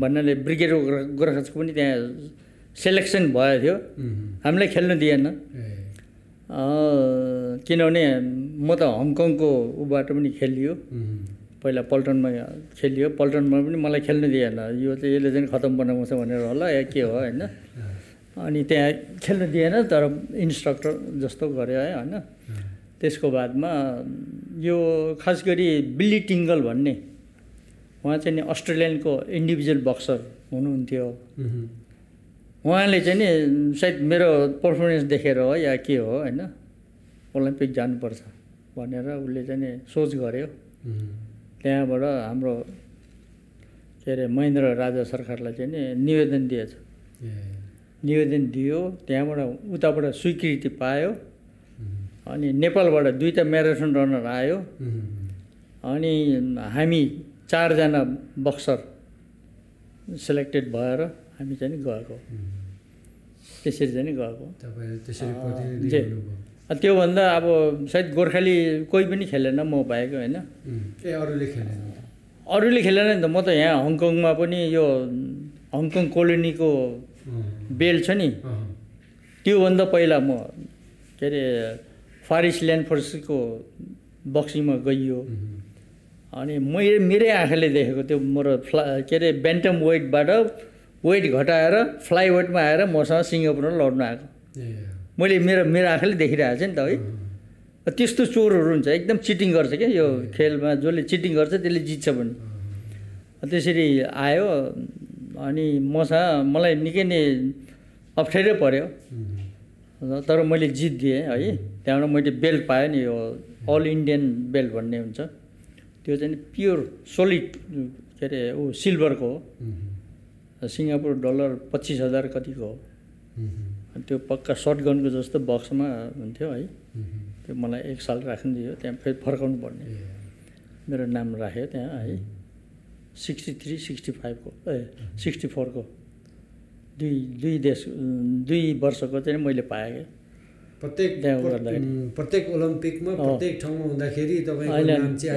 भन्नाले ब्रिगेड गोर्खा- गोर्खासको पनि त्यहाँ सेलेक्सन भएको थियो। हामीलाई खेल्न दिएन। किनभने म त हङकङको उबाट पनि खेलियो। पहिला पल्टनमा खेलियो। पल्टनमा पनि मलाई खेल्न दिएन। यो चाहिँ यसले चाहिँ खतम बनाउँछ भनेर होला या के हो होइन? अनि त्यहाँ खेल्न दिएन तर इन्स्ट्रक्टर जस्तो गऱ्यो है होइन? त्यसको बादमा यो खास गरी बिल्ली टिङ्गल भन्ने उहाँ चाहिँ नि अस्ट्रेलियनको इन्डिभिजुअल बक्सर हुनुहुन्थ्यो। उहाँले चाहिँ नि सायद मेरो पर्फर्मेन्स देखेर हो या के हो होइन? ओलम्पिक जानुपर्छ। भनेर उसले चाहिँ नि सोच गर्यो। त्यहाँबाट हाम्रो के अरे महेन्द्र राजा सरकारलाई चाहिँ नि निवेदन दिएछ। निवेदन दियो त्यहाँबाट उताबाट स्वीकृति पायो। अनि नेपालबाट दुईवटा म्याराथन रनर आयो। अनि हामी चारजना बक्सर सेलेक्टेड भएर हामी चाहिँ गएको। त्यसरी चाहिँ गएको। त्योभन्दा अब सायद गोर्खाली कोही पनि खेलेन म बाहेक होइन। ए अरूले खेलेन। अरूले खेलेन नि त म त यहाँ हङकङमा पनि यो हङकङ कोलोनीको अँ, बेल्ट छ नि। त्योभन्दा पहिला म के अरे फारिस ल्यान्ड फोर्सको बक्सिङमा गइयो। अनि मैले मेरै आँखाले देखेको त्यो मेरो फ्ला के अरे बेन्टम वेटबाट वेट घटाएर फ्लाइ वेटमा आएर मसँग सिङ्गापुरमा लड्नु आएको। मैले मेरो मेरो आँखाले देखिरहेको छु नि त है। त्यस्तो चोरहरू हुन्छ एकदम चिटिङ गर्छ क्या यो खेलमा जसले चिटिङ गर्छ त्यसले जित्छ पनि। अँ, त्यसरी आयो अनि मसँग मलाई निकै नै अप्ठ्यारै पऱ्यो तर मैले जितिदिएँ है। त्यहाँबाट मैले बेल्ट पाएँ नि यो अल इन्डियन बेल्ट भन्ने हुन्छ। त्यो चाहिँ प्योर सोलिड के अरे ऊ सिल्भरको हो। सिङ्गापुर डलर पच्चिस हजार कतिको हो। त्यो पक्का सर्टगनको जस्तो बक्समा हुन्थ्यो है। त्यो मलाई एक साल राख्नु दियो त्यहाँ फेरि फर्काउनु पर्ने। मेरो नाम राख्यो त्यहाँ है। सिक्सटी थ्री सिक्सटी फाइभको ए सिक्सटी फोरको। दुई दुई देश दुई वर्षको चाहिँ मैले पाएँ क्या। प्रत्येक प्रत्येक ओलम्पिकमा। प्रत्येक ठाउँमा हुँदाखेरि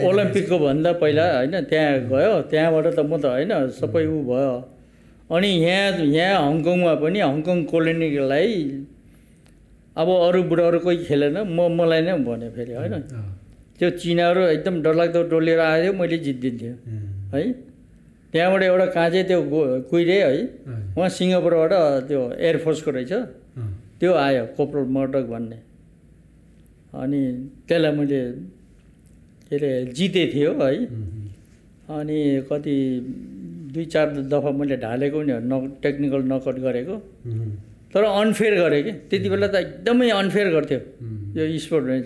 ओलम्पिकको भन्दा पहिला होइन त्यहाँ गयो त्यहाँबाट त म त होइन सबै ऊ भयो। अनि यहाँ यहाँ हङकङमा पनि हङकङ कोलोनीलाई अब अरू बुढाहरू कोही खेलेन म मलाई नै भन्यो फेरि होइन? त्यो चिनाहरू एकदम डरलाग्दो डोलेर आयो मैले जितिदिन्थेँ है? त्यहाँबाट एउटा काँचै त्यो गो कुहिरे है उहाँ सिङ्गापुरबाट त्यो एयरफोर्सको रहेछ। त्यो आयो कोपरल मर्डक भन्ने। अनि त्यसलाई मैले के अरे जिते थियो है अनि कति दुई चार दफा मैले ढालेको नि न टेक्निकल नकआउट गरेको। तर अनफेयर गरेँ कि। त्यति बेला त एकदमै अनफेयर गर्थ्यो। यो स्पोर्ट रेन्ज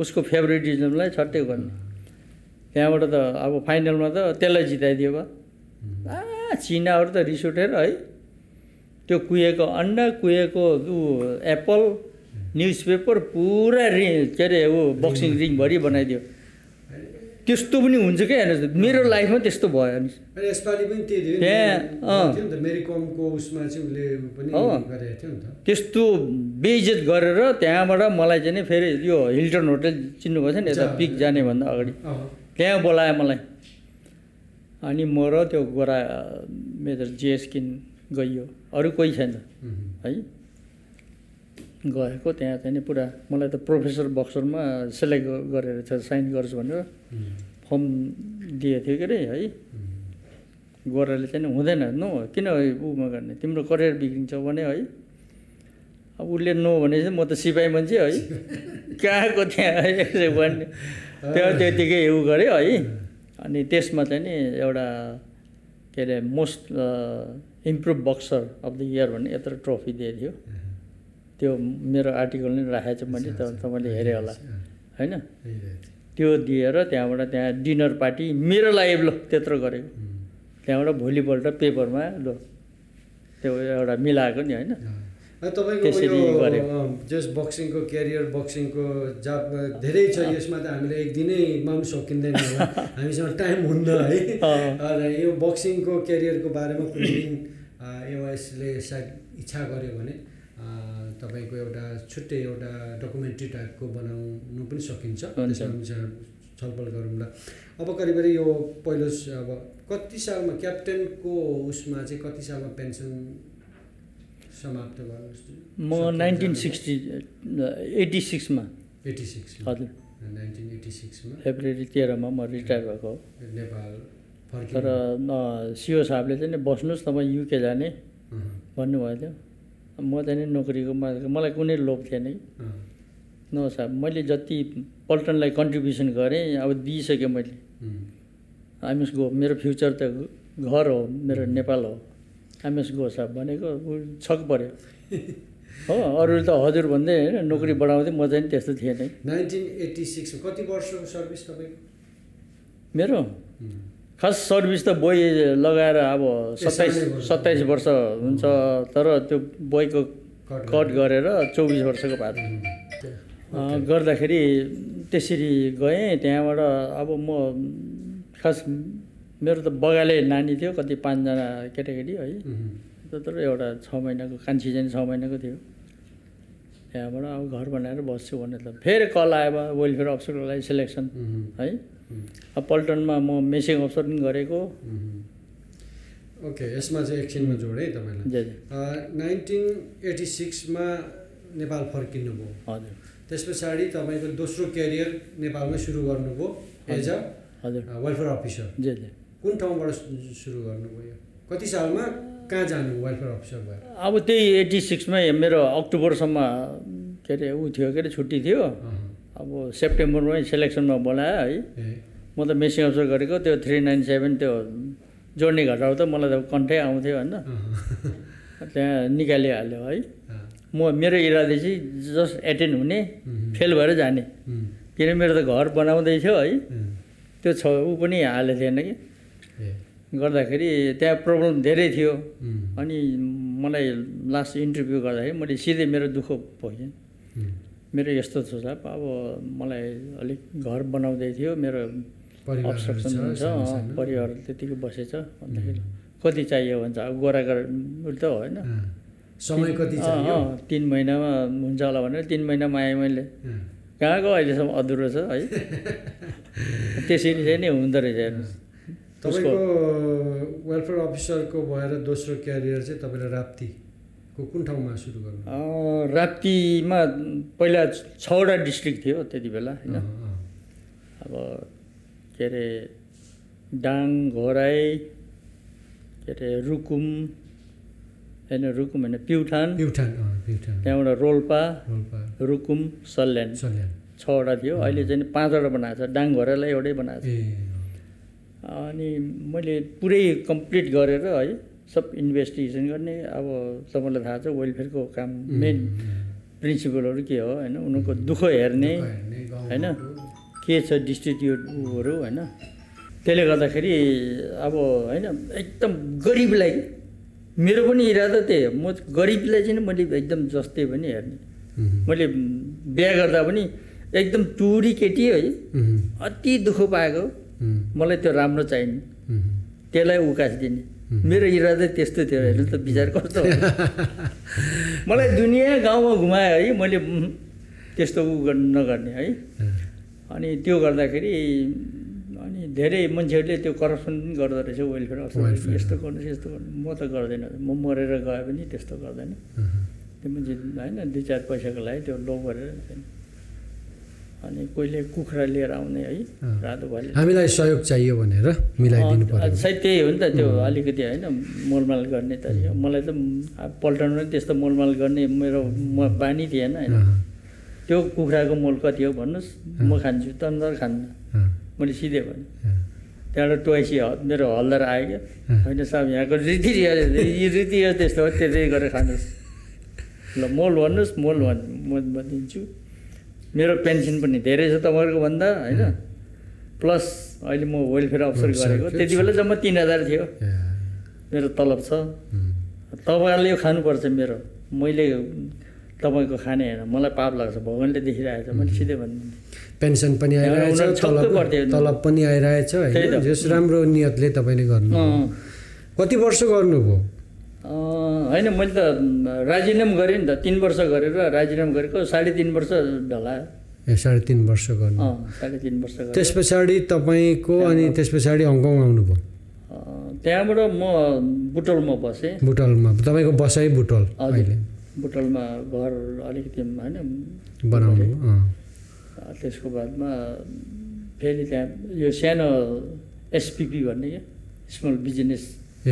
उसको फेभरेटिजमलाई छट्टै गर्ने त्यहाँबाट त अब फाइनलमा त त्यसलाई जिताइदियो उम्, आ चिनाहरू त रिस उठेर है। त्यो कुहिएको अन्डा कुहिएको ऊ एप्पल न्युज पेपर पुरा रि के अरे ऊ बक्सिङ रिङभरि बनाइदियो। त्यस्तो पनि हुन्छ क्या हेर्नुहोस् मेरो लाइफमा त्यस्तो भयो अनि यसपालि पनि त्यही त्यस्तो बेइज्जत गरेर त्यहाँबाट मलाई चाहिँ नि फेरि यो हिल्टन होटल चिन्नुभएको छ नि यता पिक जाने भन्दा अगाडि त्यहाँ बोलायो मलाई। अनि म र त्यो गोरा मेरो जिएसकिन गइयो अरू कोही छैन। है? गएको त्यहाँ चाहिँ नि पुरा मलाई त प्रोफेसर बक्सरमा सेलेक्ट गरेर छ साइन गर्छु भनेर फर्म दिएको थियो के अरे है। गोराले चाहिँ नि हुँदैन नो किन उमा गर्ने तिम्रो करियर बिग्रिन्छ भने है। अब उसले नो भने चाहिँ म त सिपाही मान्छे है। कहाँको त्यहाँ है भन्ने। त्यो त्यतिकै उ गऱ्यो है। अनि त्यसमा चाहिँ नि एउटा के अरे most improve boxer of the year भन्ने यत्रो ट्रफी दिएको थियो। त्यो मेरो आर्टिकल नै राखेको छु मैले त तपाईँले हेरेँ होला होइन? त्यो दिएर त्यहाँबाट त्यहाँ डिनर पार्टी मेरो लागि ल त्यत्रो गरेको त्यहाँबाट भोलिपल्ट पेपरमा ल त्यो एउटा मिलाएको नि होइन? त्यसरी गरेको। जस बक्सिङको क्यारियर बक्सिङको जाप धेरै छ यसमा त हामीले एक दिनैमा पनि सकिँदैन होला। हामीसँग टाइम हुन्न है। र यो बक्सिङको क्यारियरको बारेमा कुनै दिन एवाइसले सायद इच्छा गर्यो भने। तपाईँको एउटा छुट्टै एउटा डकुमेन्ट्री टाइपको बनाउनु पनि सकिन्छ। त्यसमा छलफल गरौँला अब करिब करिब यो पहिलो अब कति सालमा क्याप्टेनको उसमा चाहिँ कति सालमा पेन्सन समाप्त गर्नु म नाइन्टिन सिक्सटी एट्टी सिक्समा। एटी सिक्स हजुर। नाइन्टिन एटी सिक्समा? फेब्रुअरी तेह्रमा म रिटायर भएको। हो नेपाल तर सिओ साहबले चाहिँ बस्नुहोस् तपाईँ युके जाने भन्नुभएको थियो। म चाहिँ नि नोकरीको मलाई कुनै लोभ थिएन कि अँ, न साहब मैले जति पल्टनलाई कन्ट्रिब्युसन गरेँ अब दिइसकेँ मैले। आई मस्ट गो मेरो फ्युचर त घर हो मेरो नेपाल हो। आई मस्ट गो साहब भनेको छक पऱ्यो हो अरूले त हजुर भन्दै होइन नोकरी बढाउँदै म चाहिँ त्यस्तो थिएन है। नाइन्टिन एट्टी सिक्समा कति वर्षको सर्भिस तपाईँको मेरो? खास सर्भिस त बोई लगाएर अब सत्ताइस। सत्ताइस वर्ष हुन्छ तर त्यो बोईको कट गरेर। चौबिस वर्षको भएको अँ, गर्दाखेरि त्यसरी गएँ त्यहाँबाट अब म खास मेरो त बगाले नानी थियो कति पाँचजना केटाकेटी है। तर एउटा छ महिनाको कान्छी चाहिँ छ महिनाको थियो। त्यहाँबाट अब घर बनाएर बस्छु भने त। फेरि कल आयो वेलफेयर अफिसरको लागि सिलेक्सन है। अब पल्टनमा म मेसिङ अफिसर पनि गरेको। ओके यसमा चाहिँ एकछिनमा जोडेँ है तपाईँलाई। नाइन्टिन एटी सिक्समा नेपाल फर्किनु भयो हजुर। त्यस पछाडि तपाईँको दोस्रो क्यारियर नेपालमै सुरु गर्नुभयो एज अ हजुर। Welfare officer. जे जे। कुन ठाउँबाट सुरु गर्नुभयो कति सालमा कहाँ जानु वेलफेयर अफिसर भएर? अब त्यही एट्टी सिक्समै मेरो अक्टोबरसम्म के अरे ऊ थियो के अरे छुट्टी थियो। अब सेप्टेम्बरमै सेलेक्सनमा बोलायो है। म त मेसिङ अफिसर गरेको त्यो थ्री नाइन सेभेन त्यो जोड्ने घटाउ त मलाई त कन्ठै आउँथ्यो होइन। त्यहाँ निकालिहाल्यो है। म मेरो इरादे चाहिँ जस्ट एटेन्ड हुने फेल भएर जाने। किन मेरो त घर बनाउँदै थियो है त्यो छ ऊ पनि हालेको थिएन कि। गर्दाखेरि त्यहाँ प्रब्लम धेरै थियो। अनि मलाई लास्ट इन्टरभ्यू गर्दाखेरि मैले सिधै मेरो दुःख उम्, मेरो यस्तो छ साहब अब मलाई अलिक घर बनाउँदै थियो मेरो अब्स्ट्रक्सन हुन्छ। परिवार त्यतिकै बसेछ भन्दाखेरि कति चाहियो भन्छ अब गोरा त होइन। समय कति तिन महिनामा हुन्छ होला भनेर तिन महिनामा आएँ मैले। अँ, कहाँको अहिलेसम्म अधुरो छ है? त्यसरी चाहिँ नि हुँदो रहेछ हेर्नुहोस्। तपाईँको वेलफेयर अफिसरको भएर दोस्रो क्यारियर चाहिँ तपाईँले राप्तीको कुन ठाउँमा सुरु गर्नु? राप्तीमा पहिला छवटा डिस्ट्रिक्ट थियो त्यति बेला होइन? अब के अरे डाङ घोराई के अरे रुकुम होइन रुकुम होइन प्युठान। प्युठान प्युठान। त्यहाँबाट रोल्पा रोल्पा। रुकुम सल्यान। सल्यान। छवटा थियो। अहिले चाहिँ पाँचवटा बनाएको छ। डाङ घोराईलाई एउटै बनाएको छ। अनि मैले पुरै कम्प्लिट गरेर है सब इन्भेस्टिगेसन गर्ने। अब तपाईँलाई थाहा छ वेलफेयरको काम मेन प्रिन्सिपलहरू के हो होइन? उनीहरूको दुःख हेर्ने होइन? के छ डिस्ट्रिब्युट ऊहरू होइन? त्यसले गर्दाखेरि अब होइन एकदम गरिबलाई मेरो पनि इरादा त्यही हो। म गरिबलाई चाहिँ मैले एकदम जस्तै पनि हेर्ने। मैले बिहा गर्दा पनि एकदम टुरी केटी है। अति दुःख पाएको। मलाई त्यो राम्रो चाहिने। त्यसलाई उकासिदिने मेरो इरादा त्यस्तो थियो हेर्नु त विचार कस्तो मलाई दुनियाँ गाउँमा घुमायो है मैले त्यस्तो उ गर्- नगर्ने है अनि त्यो गर्दाखेरि अनि धेरै मान्छेहरूले त्यो करप्सन पनि गर्दो रहेछ वेलफेयर Welfare. यस्तो गर्नुहोस् यस्तो गर्नु म त गर्दैन म मरेर गए पनि त्यस्तो गर्दैन त्यो मान्छे होइन दुई चार पैसाको लागि त्यो लोभ गरेर। अनि कोहीले कुखुरा लिएर आउने है। रातो भाले हामीलाई सहयोग चाहियो भनेर मिलाइदिनु पर्यो सायद त्यही हो नि त त्यो अलिकति होइन मोलमाल गर्ने तरिका मलाई त अब पल्टाउनु पनि त्यस्तो मोलमाल गर्ने मेरो म बानी थिएन होइन। त्यो कुखुराको मोल कति हो भन्नुहोस्। म खान्छु तन्दर खान्न मैले सिधै भने। त्यहाँबाट टोइसी मेरो हल्दार आयो क्या। होइन साहब यहाँको रीतिरिवाज यी रीतिरिवाज त्यस्तो हो त्यसै गरेर खानुहोस्। ल मोल भन्नुहोस् मोल भन् म म दिन्छु मेरो पेन्सन पनि धेरै छ तपाईँहरूको भन्दा होइन? प्लस अहिले म वेलफेयर अफिसर गरेको। त्यति बेला जम्मा तिन हजार थियो। मेरो तलब छ। तपाईँहरूले यो खानुपर्छ मेरो। मैले तपाईँको खाने हेर मलाई पाप लाग्छ। भगवान्ले देखिरहेको छ। मैले सिधै भनिदिन्थेँ पेन्सन पनि आइरहेछ तलब पनि आइरहेछ होइन? राम्रो नियतले तपाईँले गर्नु कति वर्ष गर्नुभयो? होइन मैले त राजीनामा गरेँ नि त तिन वर्ष गरेर राजीनामा गरेको साढे तिन वर्ष ढलायो ए साढे तिन वर्ष गर्नु। साढे तिन वर्ष त्यस पछाडि तपाईँको अनि त्यस पछाडि हङकङ आउनुभयो? त्यहाँबाट म बुटोलमा बसेँ। बुटलमा। तपाईँको बसाइ बुटल अहिले? बुटोलमा घर अलिकति होइन बनाउनु त्यसको बादमा फेरि त्यहाँ यो सानो एसपिपी भन्ने क्या स्मल बिजनेस।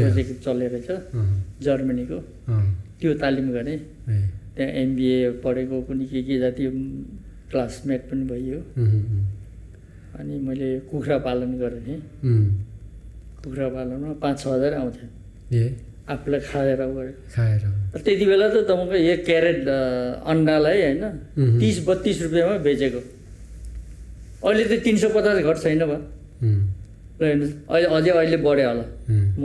प्रोजेक्ट रहेछ अँ, जर्मनीको। त्यो तालिम गरेँ त्यहाँ एमबिए पढेको पनि के के जाति क्लासमेट पनि भइयो अनि मैले कुखुरा पालन गरेको थिएँ उम्, कुखुरा पालनमा पाँच छ हजार आउँथ्यो। आफूलाई खाएर खाएर। त्यति बेला त तपाईँको एक क्यारेट अन्डालाई होइन तिस बत्तिस रुपियाँमा बेचेको। अहिले त तिन सौ पचास घर छैन भयो हेर्नुहोस् अहिले अझै अहिले बढ्यो होला। म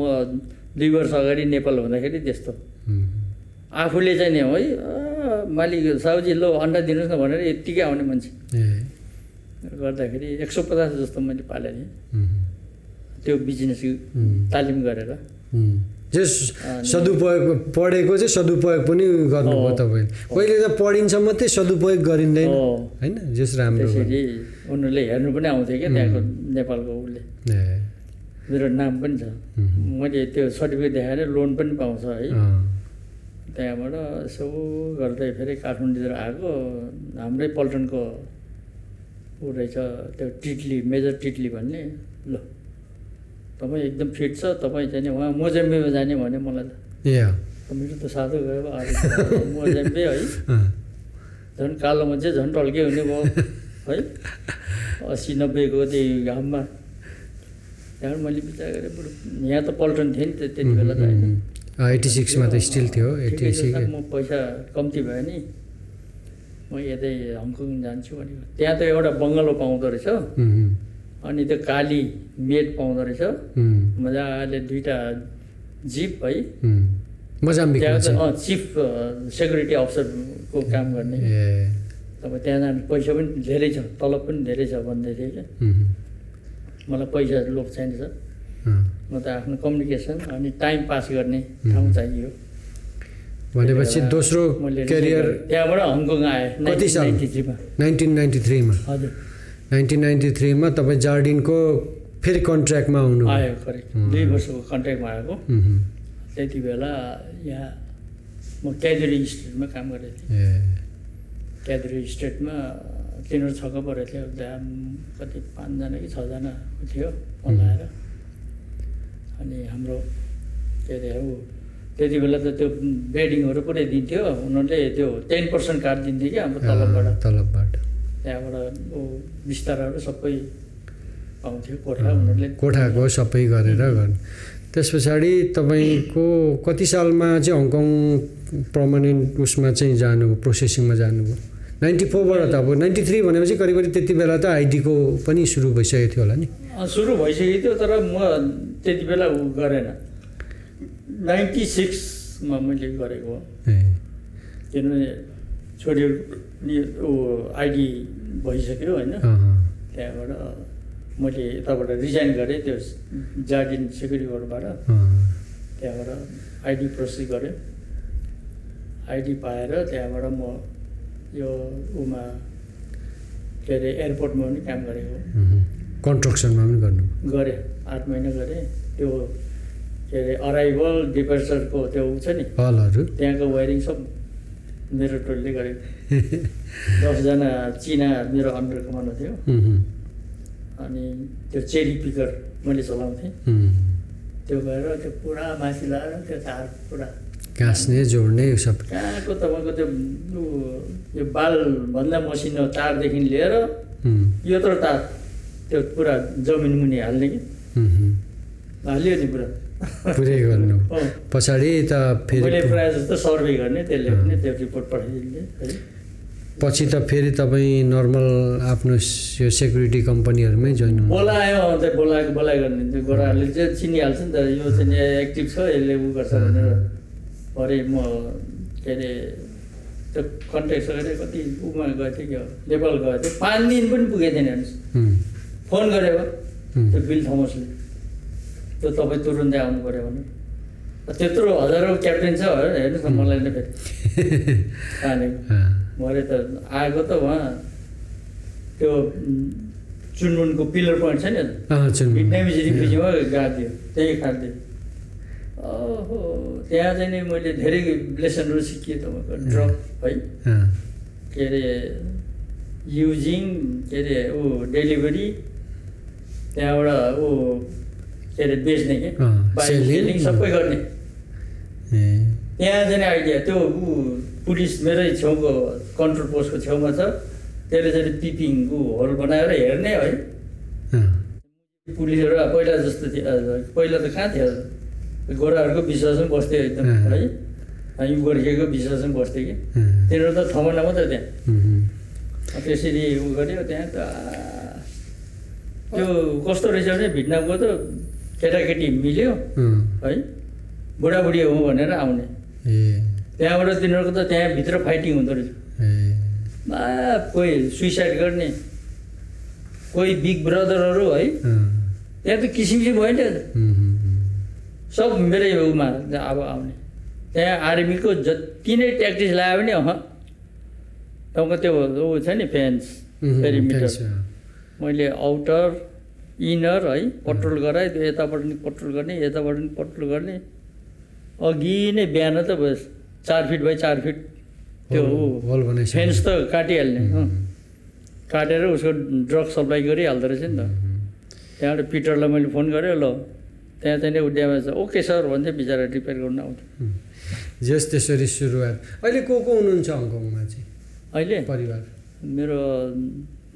दुई वर्ष अगाडि नेपाल हुँदाखेरि त्यस्तो। आफूले चाहिँ नि है मालिक साउजी लो अन्डा दिनुहोस् न भनेर यत्तिकै आउने मान्छे। गर्दाखेरि एक सौ पचास जस्तो मैले उम्, त्यो बिजनेस तालिम गरेर। जस सदुपयोग पढेको चाहिँ सदुपयोग पनि गर्नुभयो। तपाईँले। पहिले त पढिन्छ मात्रै सदुपयोग गरिँदैन। होइन? जस राम्रो उनीहरूले हेर्नु पनि आउँथ्यो क्या त्यहाँको नेपालको उसले। मेरो नाम पनि छ। मैले त्यो सर्टिफिकेट देखाएर लोन पनि पाउँछ है। त्यहाँबाट यसो गर्दै फेरि काठमाडौँतिर आएको हाम्रै पल्टनको ऊ रहेछ त्यो टिटली मेजर टिटली भन्ने। ल तपाईँ एकदम फिट छ तपाईँ चाहिँ उहाँ मोजाम्बीमा जाने भने मलाई त। मेरो त साधु गयो मोजाम्बी है। झन् कालो मान्छे झन् टल्के हुने भयो। है? असी नब्बेको त्यही घाममा त्यहाँबाट मैले विचार गरेँ बरु यहाँ त पल्टन थियो नि त त्यति बेला त होइन। एट्टी सिक्समा त स्टिल थियो एट्टी सिक्स म पैसा कम्ती भयो नि। म यतै हङकङ जान्छु भनेको। त्यहाँ त एउटा बङ्गालो पाउँदो रहेछ। अनि त्यो काली मेड पाउँदो रहेछ। मजाले दुइटा जिप है। अँ, चिफ सेक्युरिटी अफिसरको काम गर्ने। अब त्यहाँ जानु पैसा पनि धेरै छ तलब पनि धेरै छ भन्दै थियो क्या। मलाई पैसा लोभ छैन सर। म त आफ्नो कम्युनिकेसन अनि टाइम पास गर्ने ठाउँ चाहियो। भनेपछि दोस्रो क्यारियर। त्यहाँबाट हङकङ आएँ कति साल? नाइन्टिन नाइन्टी थ्रीमा हजुर। नाइन्टिन नाइन्टी थ्रीमा तपाईँ जार्डिनको फेरि कन्ट्र्याक्टमा आउनु आयो करेक्ट दुई वर्षको कन्ट्याक्टमा आएको। त्यति बेला यहाँ म क्याजुरी स्टेटमा काम गरेको थिएँ। क्याजुरी स्टेटमा तिनीहरू छक्क परेको थियो। त्यहाँ कति? पाँचजना कि छजना थियो पलाएर। अनि हाम्रो के अरे ऊ त्यति बेला त त्यो बेडिङहरू पुरै दिन्थ्यो। उनीहरूले त्यो टेन पर्सेन्ट काटिदिन्थ्यो कि हाम्रो तलबबाट तलबबाट त्यहाँबाट ऊ बिस्ताराहरू सबै पाउँथ्यो कोठा उनीहरूले। कोठाको सबै गरेर गर्नु। त्यस पछाडि तपाईँको कति सालमा चाहिँ हङकङ पर्मानेन्ट उसमा चाहिँ जानुभयो प्रोसेसिङमा जानुभयो? नाइन्टी फोरबाट त अब नाइन्टी थ्री भनेपछि करिब करिब त्यति बेला त आइडीको पनि सुरु भइसकेको थियो होला नि। सुरु भइसकेको थियो तर म त्यति बेला ऊ गरेन। नाइन्टी सिक्समा मैले गरेको किनभने छोरीहरू ऊ आइडी भइसक्यो होइन। त्यहाँबाट मैले यताबाट रिजाइन गरेँ त्यो जार्डिन सेक्युरिटीबाट त्यहाँबाट आइडी प्रोसेस गरेँ। आइडी पाएर त्यहाँबाट म यो उमा के अरे एयरपोर्टमा पनि काम गरेको। कन्स्ट्रक्सनमा पनि गर्नु। गरेँ आठ महिना गरेँ। त्यो के अरे अराइभल डिपार्चरको त्यो ऊ छ नि हलहरू। त्यहाँको वायरिङ सब मेरो टोलले गरेको। दसजना चिना मेरो अन्डर कमान्डर थियो। अनि त्यो चेरी पिकर मैले चलाउँथेँ। त्यो गएर त्यो पुरा माथि लगाएर त्यो तार पुरा गाँच्ने जोड्ने यो सब। कहाँको तपाईँको त्यो यो बालभन्दा मसिनो तारदेखि लिएर यत्रो तार त्यो पुरा जमिन मुनि हाल्ने कि। हाल्यो नि पुरा। पुरै गर्नु। पछाडि त फेरि प्रायः जस्तो सर्वे गर्ने त्यसले पनि त्यो रिपोर्ट पठाइदिने है। पछि त फेरि तपाईँ नर्मल आफ्नो यो सेक्युरिटी कम्पनीहरूमै जोइन बोलायो अन्त बोलाएको बोलाइ गर्ने त्यो गोराहरूले चाहिँ चिनिहाल्छ नि त यो चाहिँ एक्टिभ छ यसले उ गर्छ भनेर। भरे म के अरे त्यो कन्ट्याक्ट गरेर कति उमा गएको थियो क्या नेपाल गएको थियो। पाँच दिन पनि पुगेको थिएन हेर्नुहोस्। फोन गरेर त्यो बिल थमसले। त्यो तपाईँ तुरुन्तै आउनु पऱ्यो भने त्यत्रो हजारौँ क्याप्टेन छ हेर्नुहोस् न मलाई नै फेरि। तानेको भरे त आएको त उहाँ। त्यो चुनमुनको पिलर पोइन्ट छ नि भिट्नामिसिरी पिछिमा गएको थियो त्यही खाँदियो ओहो। त्यहाँ चाहिँ नि मैले धेरै लेसनहरू सिकेँ तपाईँको ड्रप है। के अरे युजिङ के अरे ऊ डेलिभरी त्यहाँबाट ऊ के अरे बेच्ने के? सेलिङ। सबै गर्ने। त्यहाँ चाहिँ आइडिया त्यो ऊ पुलिस मेरै छेउको कन्ट्रोल पोस्टको छेउमा छ। त्यसले चाहिँ पिपिङ ऊ होल बनाएर हेर्ने है। पुलिसहरू पहिला जस्तो थियो पहिला त कहाँ थियो? गोराहरूको विश्वासमा बस्थ्यो एकदम। है? हामी गोर्खेको विश्वासमा बस्थ्यो कि? तिनीहरू त थमना मात्रै त्यहाँ। त्यसरी उ गऱ्यो त्यहाँ त त्यो कस्तो रहेछ भने भिटनामको त केटाकेटी मिल्यो है? बुढाबुढी हो भनेर आउने। त्यहाँबाट तिनीहरूको त त्यहाँभित्र फाइटिङ हुँदो रहेछ। आ, कोही सुइसाइड गर्ने कोही बिग ब्रदरहरू है? त्यहाँ त किसिम किसिम भयो नि सब मेरै उमा अब आउने। त्यहाँ आर्मीको जति नै ट्याक्टिस लगायो भने अह तपाईँको त्यो ऊ छ नि फेन्स पेरिमिटर। मैले आउटर इनर है पट्रोल गराएँ त्यो यताबाट नि पट्रोल गर्ने यताबाट नि पट्रोल गर्ने। अघि नै बिहान त बस चार फिट बाई चार फिट त्यो। फेन्स त काटिहाल्ने काटेर उसको ड्रग सप्लाई गरिहाल्दो रहेछ नि त। त्यहाँबाट पिटरलाई मैले फोन गरेँ ल। त्यहाँ चाहिँ नि ऊ ड्यामेज छ ओके सर भन्थ्यो बिचरा रिपेयर गर्न आउँथ्यो। जस त्यसरी सुरुवात अहिले को को हुनुहुन्छ हङकङमा चाहिँ? अहिले परिवार? मेरो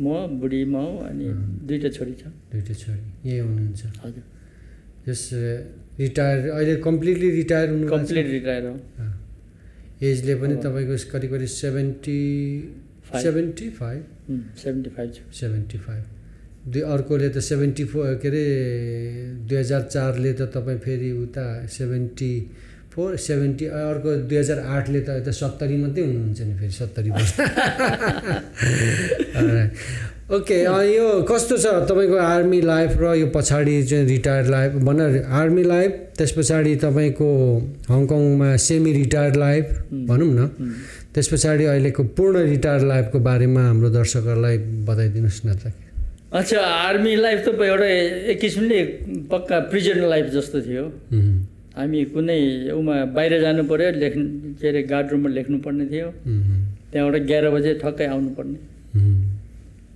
म बुढी म अनि दुइटा छोरी छ। दुइटै छोरी। यहीँ हुनुहुन्छ। हजुर। जस रिटायर अहिले कम्प्लिटली रिटायर हुनु कम्प्लिट रिटायर हो। एजले पनि तपाईँको करिब करिब seventy. Seventy five seventy five seventy five दुई अर्कोले त सेभेन्टी फोर के अरे दुई हजार चारले त तपाईँ फेरि उता सेभेन्टी फोर सेभेन्टी अर्को दुई हजार आठले त यता सत्तरी मात्रै हुनुहुन्छ नि फेरि सत्तरी वर्ष ओके यो कस्तो छ तपाईँको आर्मी लाइफ र यो पछाडि चाहिँ रिटायर्ड लाइफ? भन आर्मी लाइफ त्यस पछाडि तपाईँको हङकङमा सेमी रिटायर्ड लाइफ भनौँ न। त्यस पछाडि अहिलेको पूर्ण रिटायर लाइफको बारेमा हाम्रो दर्शकहरूलाई बताइदिनुहोस् न त। अच्छा आर्मी लाइफ त एउटा एक किसिमले पक्का प्रिजन लाइफ जस्तो थियो। हामी कुनै उमा बाहिर जानु पऱ्यो लेख्नु के अरे गार्ड रुममा लेख्नुपर्ने थियो। त्यहाँबाट एघार बजे ठक्कै आउनुपर्ने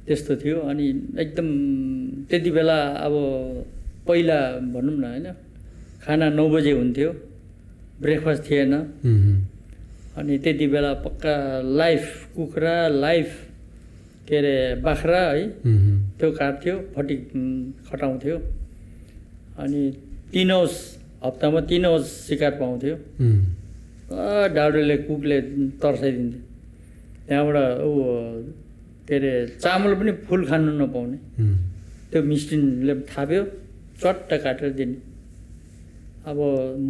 त्यस्तो थियो। अनि एकदम त्यति बेला अब पहिला भनौँ न होइन खाना नौ बजे हुन्थ्यो। ब्रेकफास्ट थिएन। अनि त्यति बेला पक्का लाइफ कुखुरा लाइफ के अरे बाख्रा है त्यो काट्थ्यो फटी खटाउँथ्यो। अनि तिन औस हप्तामा तिन औस सिकार पाउँथ्यो। डाडुले कुकले तर्साइदिन्थ्यो। त्यहाँबाट ऊ के अरे चामल पनि फुल खानु नपाउने। त्यो मिस्टिनले थाप्यो चट्ट काटेर दिने। अब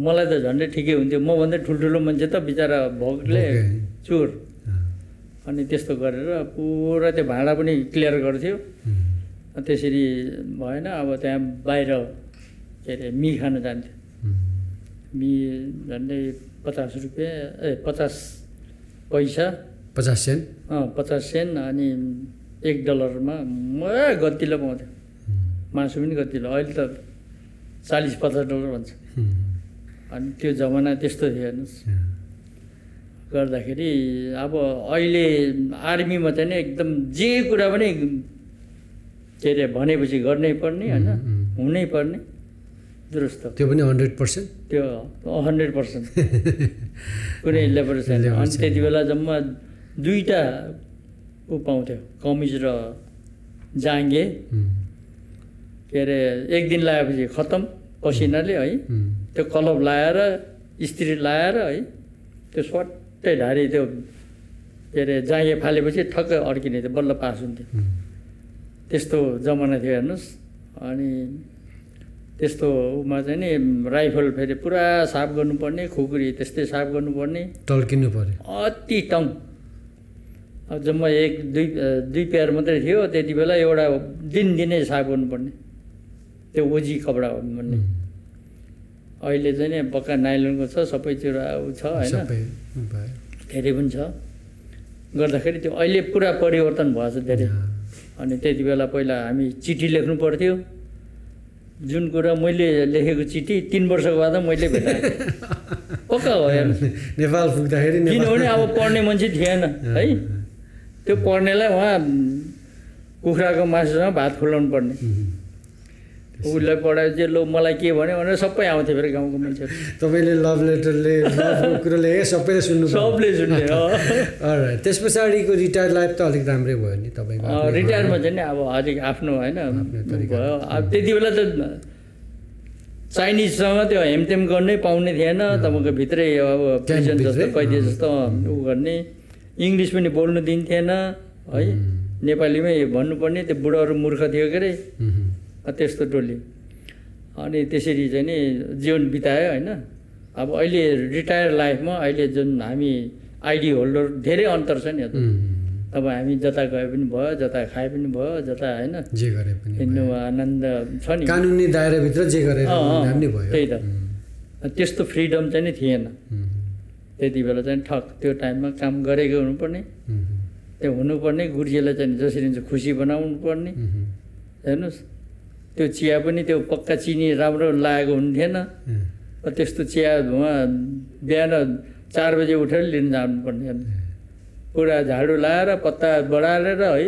मलाई त झन्डै ठिकै हुन्थ्यो। मभन्दा ठुल्ठुलो मान्छे त बिचरा भोकले भोके। चुर। अनि त्यस्तो गरेर पुरा त्यो भाँडा पनि क्लियर गर्थ्यो। त्यसरी भएन अब त्यहाँ बाहिर के अरे मी खान जान्थ्यो। मी झन्डै पचास रुपियाँ ए पचास पैसा। पचास सेन्ट? अँ पचास सेन्ट अनि एक डलरमा म गतिलो पाउँथ्यो मासु पनि गतिलो अहिले त चालिस पचास डलर भन्छ। अनि त्यो जमाना त्यस्तो थियो हेर्नुहोस्। गर्दाखेरि अब अहिले आर्मीमा चाहिँ नि एकदम जे कुरा पनि के अरे भनेपछि गर्नै पर्ने होइन। हुनै पर्ने। दुरुस्त। त्यो पनि हन्ड्रेड पर्सेन्ट? त्यो हन्ड्रेड पर्सेन्ट। कुनै लेबर छैन। Labor अनि। त्यति बेला जम्मा दुईवटा ऊ पाउँथ्यो कमिज र जाङ्गे के अरे एक दिन लगाएपछि खतम पसिनाले है। त्यो कलप लाएर स्त्री लाएर है त्यो स्वाट्टै ढाडी त्यो के अरे जाँगे फालेपछि ठक्कै अड्किने थियो बल्ल पास हुन्थ्यो। त्यस्तो जमाना थियो हेर्नुहोस्। अनि त्यस्तोमा चाहिँ नि राइफल फेरि पुरा साफ गर्नुपर्ने खुकुरी त्यस्तै साफ गर्नुपर्ने। टल्किनु पऱ्यो अति टङ। अब जम्मा एक दुई दुई पेयर मात्रै थियो त्यति बेला एउटा दिनदिनै साफ गर्नुपर्ने। त्यो ओजी कपडा भन्ने। अहिले चाहिँ नि पक्का नाइलनको छ सबैतिर ऊ छ होइन? धेरै पनि छ। गर्दाखेरि त्यो अहिले पुरा परिवर्तन भएछ धेरै। अनि त्यति बेला पहिला हामी चिठी लेख्नु पर्थ्यो। जुन कुरा मैले लेखेको चिठी तिन वर्षको बाद मैले भेटाएँ पक्का हो हेर्नुहोस् नेपाल पुग्दाखेरि किनभने अब पढ्ने मान्छे थिएन है? त्यो पढ्नेलाई उहाँ कुखुराको मासुसँग भात खुलाउनु पर्ने उसलाई पढाएपछि लो मलाई के भन्यो भनेर सबै आउँथ्यो फेरि गाउँको मान्छेहरू। तपाईँले लभ लेटरले लभको कुरो लेखे सबैले सुन्नु सबले सुन्ने. त्यस पछाडिको रिटायर लाइफ त अलिक राम्रै भयो नि तपाईँको। रिटायरमा चाहिँ नि अब अलिक आफ्नो होइन भयो। अब त्यति बेला त चाइनिजसँग त्यो हेमतेम गर्नै पाउने थिएन तपाईँको भित्रै अब प्रिजन जस्तो? कैदी जस्तो उ गर्ने। इङ्ग्लिस पनि बोल्नु दिन्थेन है। नेपालीमै भन्नुपर्ने त्यो बुढाहरू मूर्ख थियो के अरे। त्यस्तो टोली अनि त्यसरी चाहिँ नि जीवन बितायो होइन। अब अहिले रिटायर लाइफमा अहिले जुन हामी आइडी होल्डर धेरै अन्तर छ नि. अब हामी जता गए पनि भयो जता खाए पनि भयो जता होइन। जे गरे पनि हिँड्नु आनन्द छ नि। कानुनी दायराभित्र जे भयो। त्यही त. त्यस्तो फ्रिडम चाहिँ नि थिएन. त्यति बेला चाहिँ ठक त्यो टाइममा काम गरेको हुनुपर्ने. त्यो हुनुपर्ने गुर्जिएलाई चाहिँ जसरी हुन्छ खुसी बनाउनु पर्ने. हेर्नुहोस्। त्यो चिया पनि त्यो पक्का चिनी राम्रो लागेको हुन्थेन. त्यस्तो चिया उहाँ बिहान चार बजे उठेर लिन जानुपर्ने पुरा झाडु लाएर पत्ता बढालेर है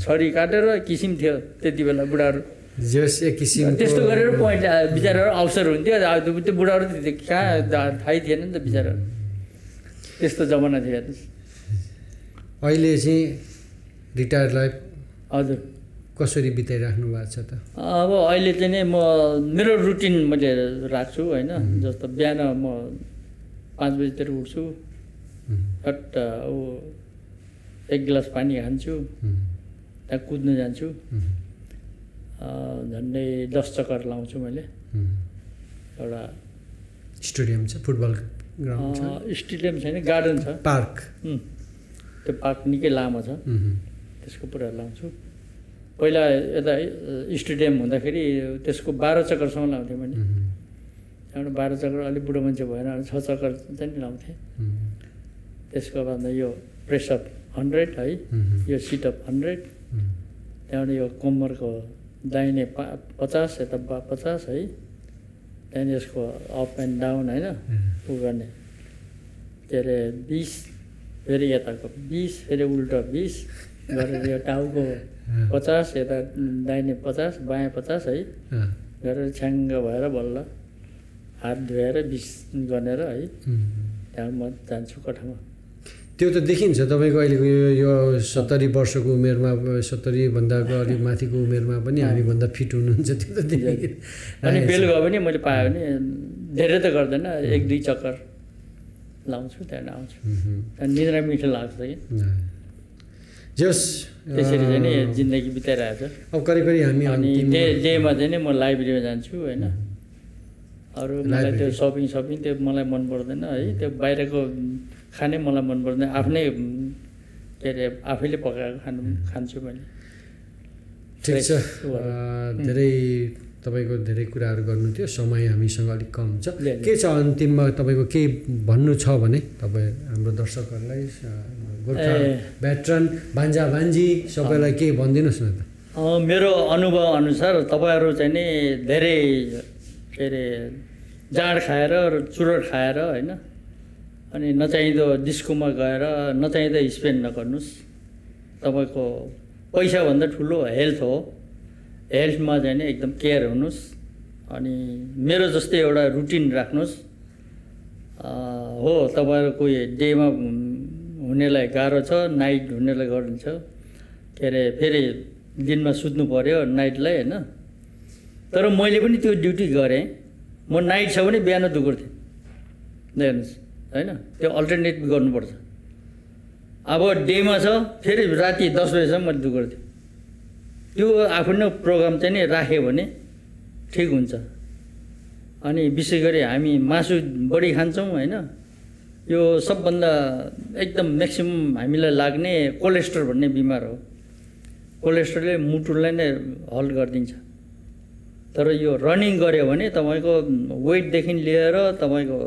छरी काटेर किसिम थियो त्यति बेला बुढाहरू। जस एक किसिमको त्यस्तो गरेर पोइन्ट बिचराहरू अवसर हुन्थ्यो त्यो बुढाहरू कहाँ थाहै थिएन नि त बिचराहरू। त्यस्तो जमाना थियो हेर्नुहोस् अहिले चाहिँ रिटायर लाइफ हजुर। कसरी बिताइराख्नु भएको छ त? अब अहिले चाहिँ नि म मेरो रुटिन मैले राख्छु होइन? जस्तो बिहान म पाँच बजीतिर उठ्छु. फट्ट अब एक गिलास पानी खान्छु. त्यहाँ कुद्नु जान्छु झन्डै दस चक्कर लाउँछु मैले. एउटा स्टेडियम छ फुटबल ग्राउन्ड छ? स्टेडियम छैन गार्डन छ। पार्क। त्यो पार्क निकै लामो छ. त्यसको पुरा लाउँछु। पहिला यता स्टेडियम हुँदाखेरि त्यसको बाह्र चक्करसम्म लाउँथेँ मैले. त्यहाँबाट बाह्र चक्कर अलिक बुढो मान्छे भएन छ चक्कर चाहिँ लाउँथेँ. त्यसको बादमा यो प्रेसअप हन्ड्रेड है. यो सिटअप हन्ड्रेड. त्यहाँबाट यो कम्मरको दाहिने पा पचास यता बा पचास है त्यहाँदेखि यसको अप एन्ड डाउन होइन उ गर्ने के अरे बिस फेरि यताको बिस फेरि उल्टो बिस गरेर यो टाउको पचास यता दाहिने पचास बायाँ पचास है. गरेर छ्याङ्ग भएर बल्ल। हात धोएर बिस गरेर है. त्यहाँ म जान्छु कोठामा। त्यो त देखिन्छ तपाईँको अहिलेको यो यो सत्तरी वर्षको उमेरमा सत्तरीभन्दाको अलिक माथिको उमेरमा पनि हामीभन्दा फिट हुनुहुन्छ त्यो त देखि अनि बेलुका पनि मैले पाएँ भने धेरै त गर्दैन एक दुई चक्कर लाउँछु त्यहाँबाट आउँछु। निद्रा मिठो लाग्छ कि. जस त्यसरी चाहिँ नि जिन्दगी बिताइरहेको छ अब करिब करिब हामी अनि डे डेमा चाहिँ नि म लाइब्रेरीमा जान्छु होइन। अरू मलाई त्यो। सपिङ सपिङ त्यो मलाई मन पर्दैन है। त्यो बाहिरको खानै मलाई मन पर्दैन। आफ्नै के अरे आफैले पकाएको खानु खान्छु मैले। ठिक छ। धेरै तपाईँको धेरै कुराहरू गर्नु थियो समय हामीसँग अलिक कम छ। के छ अन्तिममा तपाईँको केही भन्नु छ भने तपाईँ हाम्रो दर्शकहरूलाई गोर्खा। भेटरन भान्जा भान्जी सबैलाई केही भनिदिनुहोस् न त। मेरो अनुभव अनुसार तपाईँहरू चाहिँ नि धेरै के अरे जाँड खाएर चुरोट खाएर होइन अनि नचाहिँदो डिस्कोमा गएर नचाहिँदो स्पेन्ड नगर्नुहोस्। तपाईँको पैसाभन्दा ठुलो हेल्थ हो। हेल्थमा चाहिँ नि एकदम केयर हुनुहोस्। अनि मेरो जस्तै एउटा रुटिन राख्नुहोस्। हो तपाईँहरू कोही डेमा हुनेलाई गाह्रो छ नाइट हुनेलाई गाह्रो छ। के अरे फेरि दिनमा सुत्नु पऱ्यो नाइटलाई होइन? तर मैले पनि त्यो ड्युटी गरेँ। म नाइट छ भने बिहान दुगर्थेँ हेर्नुहोस् होइन? त्यो अल्टरनेट गर्नुपर्छ। अब डेमा छ फेरि राति दस बजीसम्म मैले दुगर्थेँ त्यो आफ्नो प्रोग्राम चाहिँ नि राख्यो भने ठिक हुन्छ। अनि विशेष गरी हामी मासु बढी खान्छौँ होइन? यो सबभन्दा एकदम म्याक्सिमम् हामीलाई लाग्ने कोलेस्ट्रोल भन्ने बिमार हो। कोलेस्ट्रोलले मुटुलाई नै हल गरिदिन्छ। तर यो रनिङ गऱ्यो भने तपाईँको वेटदेखि लिएर तपाईँको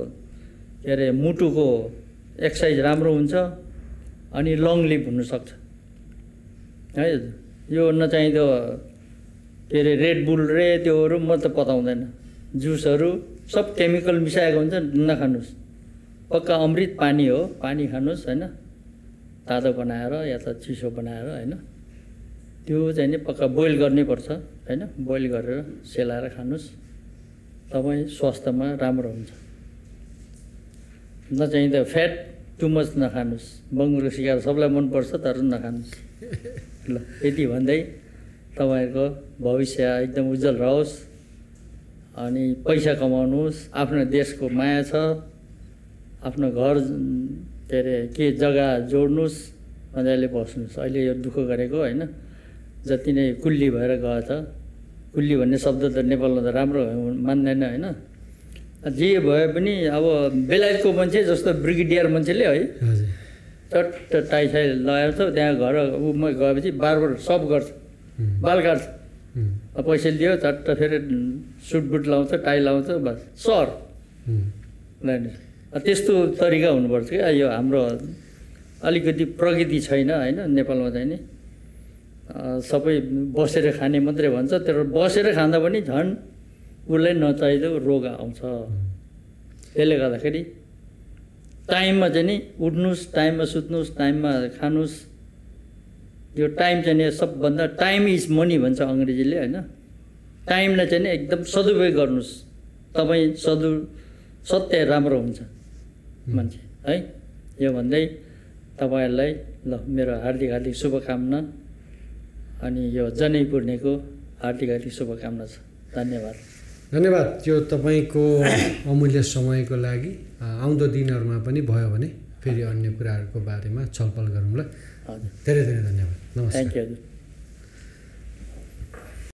के अरे मुटुको एक्सर्साइज राम्रो हुन्छ अनि लङ लिभ हुनसक्छ। है यो नचाहिँदो के अरे रेड बुल रे त्योहरू म त पताउँदैन। जुसहरू सब केमिकल मिसाएको हुन्छ नखानुहोस्। पक्का अमृत पानी हो पानी खानुहोस् होइन? तातो बनाएर या त चिसो बनाएर होइन? त्यो चाहिँ नि पक्का बोइल गर्नैपर्छ होइन? बोइल गरेर सेलाएर खानुहोस्। तपाईँ स्वास्थ्यमा राम्रो हुन्छ। नचाहिँदा फ्याट टु मच नखानुहोस्। बङ्गुरो सिकाएर सबलाई मनपर्छ तर नखानुहोस्। ल यति भन्दै तपाईँहरूको भविष्य एकदम उज्जवल रहोस्। अनि पैसा कमाउनुहोस्। आफ्नो देशको माया छ। आफ्नो घर के अरे के जग्गा जोड्नुहोस् मजाले बस्नुहोस् अहिले यो दुःख गरेको होइन? जति नै कुल्ली भएर गयो त कुल्ली भन्ने शब्द त नेपालमा त राम्रो मान्दैन होइन? जे भए पनि अब बेलायतको मान्छे जस्तो ब्रिगेडियर मान्छेले है चट्ट टाई साई लगाएर त त्यहाँ घर उमा गएपछि बारबार सब गर्छ बाल काट्छ। पैसा लियो चट्ट फेरि सुट बुट लाउँछ टाई लाउँछ बस। सर। त्यस्तो तरिका हुनुपर्छ क्या। यो हाम्रो अलिकति प्रगति छैन होइन? नेपालमा चाहिँ नि सबै बसेर खाने मात्रै भन्छ। तर बसेर खाँदा पनि झन् उसलाई नचाहिँदो रोग आउँछ। त्यसले गर्दाखेरि टाइममा चाहिँ नि उठ्नुहोस् टाइममा सुत्नुहोस् टाइममा खानुहोस्। यो टाइम चाहिँ नि सबभन्दा टाइम इज मनी भन्छ अङ्ग्रेजीले होइन? टाइमलाई चाहिँ नि एकदम सदुपयोग गर्नुहोस्। तपाईँ सदु सत्य राम्रो हुन्छ। मान्छे है। यो भन्दै तपाईँहरूलाई ल मेरो हार्दिक हार्दिक शुभकामना अनि यो जनै पूर्णेको हार्दिक हार्दिक शुभकामना छ। धन्यवाद। धन्यवाद। त्यो तपाईँको अमूल्य समयको लागि आउँदो दिनहरूमा पनि भयो भने फेरि अन्य कुराहरूको बारेमा छलफल गरौँला। हजुर। धेरै धेरै धन्यवाद। नमस्कार थ्याङ्क यू हजुर।